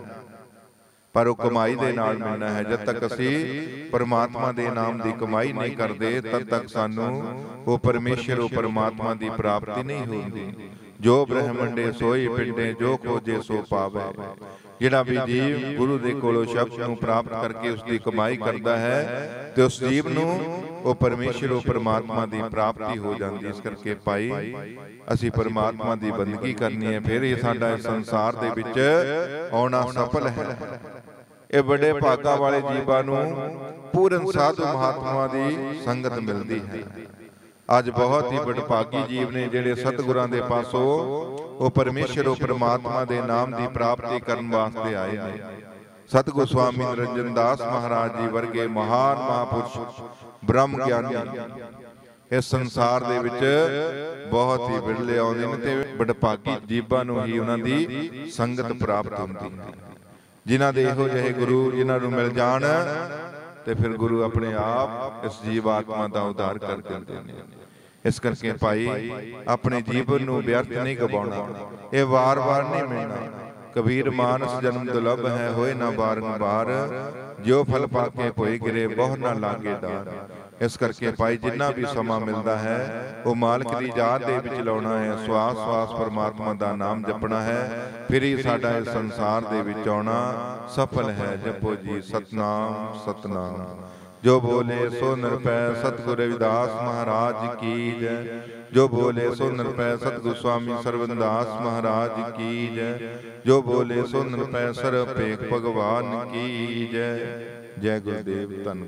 ਪਰ ਉਹ ਕਮਾਈ ਦੇ ਨਾਲ ਮਿਲਣਾ ਹੈ। ਜਦ ਤੱਕ ਅਸੀਂ ਪਰਮਾਤਮਾ ਦੇ ਨਾਮ ਦੀ ਕਮਾਈ ਨਹੀਂ ਕਰਦੇ ਤਦ ਤੱਕ ਸਾਨੂੰ ਉਹ ਪਰਮੇਸ਼ਰ ਉਹ ਪਰਮਾਤਮਾ ਦੀ ਪ੍ਰਾਪਤੀ ਨਹੀਂ ਹੁੰਦੀ। ਜੋ ਬ੍ਰਹਮੰਡੇ ਸੋਈ ਪਿੰਡੇ ਜੋ ਖੋਜੇ ਸੋ ਪਾਵੇ। ਜਿਹੜਾ ਵੀ ਜੀਵ ਗੁਰੂ ਦੇ ਕੋਲੋਂ ਸ਼ਬਦ ਨੂੰ ਪ੍ਰਾਪਤ ਕਰਕੇ ਉਸ ਦੀ ਕਮਾਈ ਕਰਦਾ ਹੈ ਤੇ ਉਸ ਜੀਵ ਨੂੰ ਉਹ ਪਰਮੇਸ਼ਰ ਉਹ ਪਰਮਾਤਮਾ ਦੀ ਪ੍ਰਾਪਤੀ ਹੋ ਜਾਂਦੀ ਇਸ ਕਰਕੇ ਭਾਈ ਅਸੀਂ ਪਰਮਾਤਮਾ ਦੀ ਬੰਦਗੀ ਕਰਨੀ ਹੈ। ਫਿਰ ਇਹ ਸਾਡਾ ਇਸ ਸੰਸਾਰ ਦੇ ਵਿੱਚ ਆਉਣਾ ਸਫਲ ਹੈ। ਇਹ ਵੱਡੇ ਭਾਗਾ ਵਾਲੇ ਜੀਵਾਂ ਨੂੰ ਪੂਰਨ ਸਾਧੂ ਮਹਾਤਮਾ ਦੀ ਸੰਗਤ ਮਿਲਦੀ ਹੈ। ਅੱਜ ਬਹੁਤ ਹੀ ਵਡਭਾਗੀ ਜੀਵ ਨੇ ਜਿਹੜੇ ਸਤਿਗੁਰਾਂ ਦੇ ਪਾਸੋਂ ਉਹ ਪਰਮੇਸ਼ਰ ਉਹ ਪ੍ਰਮਾਤਮਾ ਦੇ ਨਾਮ ਦੀ ਪ੍ਰਾਪਤੀ ਕਰਨ ਵਾਸਤੇ ਆਏ ਨੇ। ਸਤਿਗੁਰ ਸਵਾਮੀ ਨਿਰੰਜਨ ਦਾਸ ਮਹਾਰਾਜ ਜੀ ਵਰਗੇ ਮਹਾਨ ਮਹਾਪੁਰਸ਼ ਬ੍ਰਹਮ ਗਿਆਨੀ ਇਸ ਸੰਸਾਰ ਦੇ ਵਿੱਚ ਬਹੁਤ ਹੀ ਵਿਰਲੇ ਆਉਂਦੇ ਨੇ ਤੇ ਵਡਭਾਗੀ ਜੀਵਾਂ ਨੂੰ ਹੀ ਉਹਨਾਂ ਦੀ ਸੰਗਤ ਪ੍ਰਾਪਤ ਹੁੰਦੀ ਹੈ। ਜਿਨ੍ਹਾਂ ਦੇ ਇਹੋ ਜਿਹੇ ਗੁਰੂ, ਜਿਨ੍ਹਾਂ ਨੂੰ ਮਿਲ ਜਾਣ ਤੇ ਫਿਰ ਗੁਰੂ ਆਪਣੇ ਆਪ ਇਸ ਜੀਵ ਆਤਮਾ ਦਾ ਉਧਾਰ ਕਰ ਦਿੰਦੇ ਨੇ। ਇਸ ਕਰਕੇ ਭਾਈ, ਆਪਣੇ ਜੀਵਨ ਨੂੰ ਵਿਅਰਥ ਨਹੀਂ ਗਵਾਉਣਾ, ਇਹ ਵਾਰ-ਵਾਰ ਨਹੀਂ ਮਿਲਣਾ। ਕਬੀਰ ਮਾਨਸ ਜਨਮ ਦੁਲਭ ਹੈ, ਹੋਏ ਨਾ ਬਾਰੰਬਾਰ ਜੋ ਫਲ ਪਾਕੇ ਹੋਏ ਗਿਰੇ, ਬਹੁ ਨਾ ਲਾਗੇ ਡਾਰ ਇਸ ਕਰਕੇ ਭਾਈ ਜਿੰਨਾ ਵੀ ਸਮਾਂ ਮਿਲਦਾ ਹੈ ਉਹ ਮਾਲਕ ਦੀ ਯਾਦ ਦੇ ਵਿੱਚ ਲਾਉਣਾ ਹੈ ਸਵਾਸ ਸਵਾਸ ਪਰਮਾਤਮਾ ਦਾ ਨਾਮ ਜਪਣਾ ਹੈ ਫਿਰ ਹੀ ਸਾਡਾ ਇਸ ਸੰਸਾਰ ਦੇ ਵਿੱਚ ਆਉਣਾ ਸਫਲ ਹੈ ਜਪੋ ਜੀ ਸਤਨਾਮ ਸਤਨਾਮ ਜੋ ਬੋਲੇ ਸੋ ਨਿਰਪੈ ਸਤਿਗੁਰ ਰਵਿਦਾਸ ਮਹਾਰਾਜ ਕੀ ਜੈ। ਜੋ। ਬੋਲੇ ਸੋ ਨਿਰਪੈ ਸਤਿਗੁਰ ਸਵਾਮੀ ਸਰਵਨਦਾਸ ਮਹਾਰਾਜ ਕੀ ਜੈ। ਜੋ। ਬੋਲੇ ਸੋ ਨਿਰਪੈ ਸਰਪੇਖ ਭਗਵਾਨ ਕੀ ਜੈ। ਜੈ ਗੁਰਦੇਵ ਧੰਨ